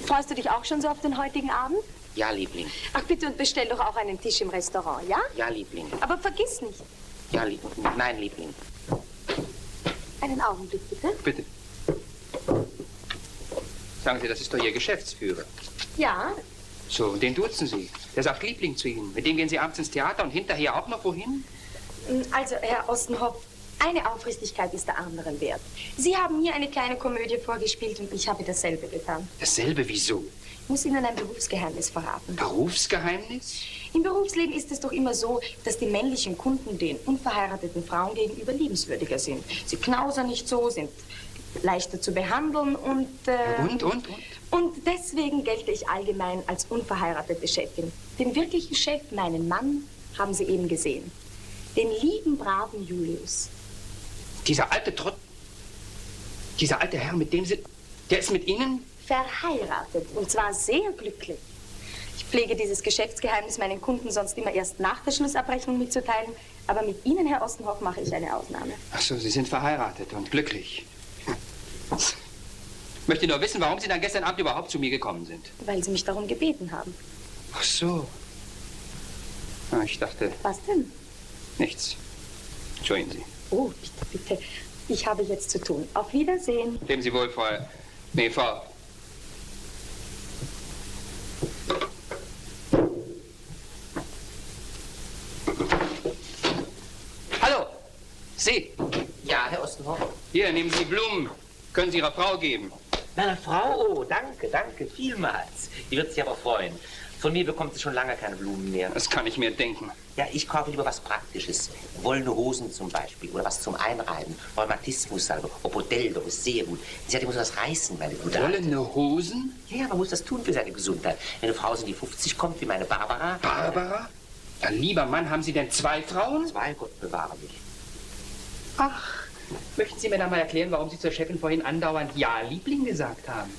Freust du dich auch schon so auf den heutigen Abend? Ja, Liebling. Ach bitte und bestell doch auch einen Tisch im Restaurant, ja? Ja, Liebling. Aber vergiss nicht. Ja, Liebling. Nein, Liebling. Einen Augenblick, bitte. Bitte. Sagen Sie, das ist doch Ihr Geschäftsführer. Ja, So, und den duzen Sie. Der sagt Liebling zu Ihnen. Mit dem gehen Sie abends ins Theater und hinterher auch noch wohin? also Herr Ostenhoff, eine Aufrichtigkeit ist der anderen wert. Sie haben mir eine kleine Komödie vorgespielt und ich habe dasselbe getan. Dasselbe, wieso? Ich muss Ihnen ein Berufsgeheimnis verraten. Berufsgeheimnis? Im Berufsleben ist es doch immer so, dass die männlichen Kunden den unverheirateten Frauen gegenüber liebenswürdiger sind. Sie knausern nicht so, sind leichter zu behandeln und... Äh, Und, und, und? Und deswegen gelte ich allgemein als unverheiratete Chefin. Den wirklichen Chef, meinen Mann, haben Sie eben gesehen. Den lieben, braven Julius. Dieser alte Trott. Dieser alte Herr, mit dem Sie. Der ist mit Ihnen? Verheiratet. Und zwar sehr glücklich. Ich pflege dieses Geschäftsgeheimnis meinen Kunden sonst immer erst nach der Schlussabrechnung mitzuteilen. Aber mit Ihnen, Herr Ostenhoff, mache ich eine Ausnahme. Ach so, Sie sind verheiratet und glücklich. Ich möchte nur wissen, warum Sie dann gestern Abend überhaupt zu mir gekommen sind. Weil Sie mich darum gebeten haben. Ach so. Ah, ich dachte, Was denn? nichts. Entschuldigen Sie. Oh, bitte, bitte. Ich habe jetzt zu tun. Auf Wiedersehen. Leben Sie wohl, Frau. Nee, Frau. Hallo! Sie! Ja, Herr Ostenhoff. Hier, nehmen Sie die Blumen. Können Sie Ihrer Frau geben. Meiner Frau? Oh, danke, danke, vielmals. Die wird sich aber freuen. Von mir bekommt sie schon lange keine Blumen mehr. Das kann ich mir denken. Ja, ich kaufe lieber was Praktisches. Wollene Hosen zum Beispiel oder was zum Einreiben. Rheumatismussalbe. Opodeldo ist sehr gut. Sie hat immer so das Reißen, meine gute. Wollene Hosen? Ja, ja, man muss das tun für seine Gesundheit. Wenn eine Frau so in die 50 kommt, wie meine Barbara. Barbara? Ja, lieber Mann, haben Sie denn zwei Frauen? Zwei, Gott bewahre mich. Ach, möchten Sie mir dann mal erklären, warum Sie zur Chefin vorhin andauernd Ja, Liebling gesagt haben?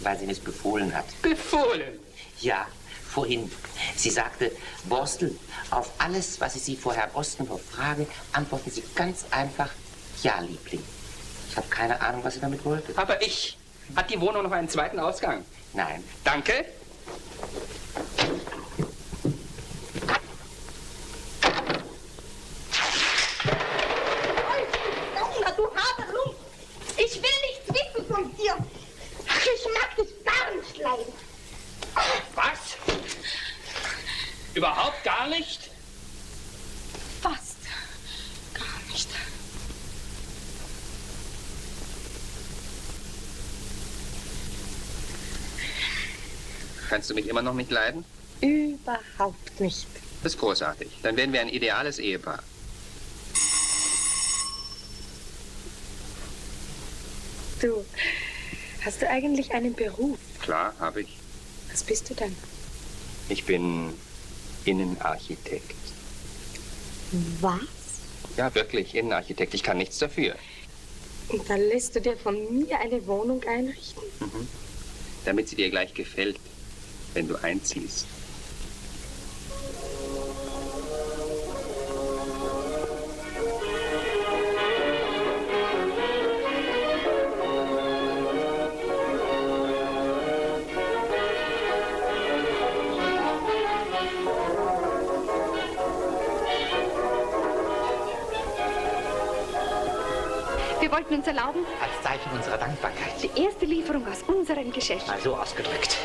Weil sie mir es befohlen hat. Befohlen? Ja, vorhin. Sie sagte, Borstel, auf alles, was ich Sie vor Herrn Ostenhoff frage, antworten Sie ganz einfach Ja, Liebling. Ich habe keine Ahnung, was sie damit wollte. Aber ich. Hat die Wohnung noch einen zweiten Ausgang? Nein. Danke. Na, du harter Lump! Ich will nichts wissen von dir! Ach, ich mag dich gar nicht leiden! Was? Überhaupt gar nicht? Fast. Gar nicht. Kannst du mich immer noch nicht leiden? Überhaupt nicht. Das ist großartig. Dann wären wir ein ideales Ehepaar. Du, hast du eigentlich einen Beruf? Klar, habe ich. Was bist du denn? Ich bin Innenarchitekt. Was? Ja, wirklich, Innenarchitekt. Ich kann nichts dafür. Und dann lässt du dir von mir eine Wohnung einrichten? Mhm. Damit sie dir gleich gefällt, wenn du einziehst. Zeichen unserer Dankbarkeit. die erste Lieferung aus unserem Geschäft. Mal so ausgedrückt.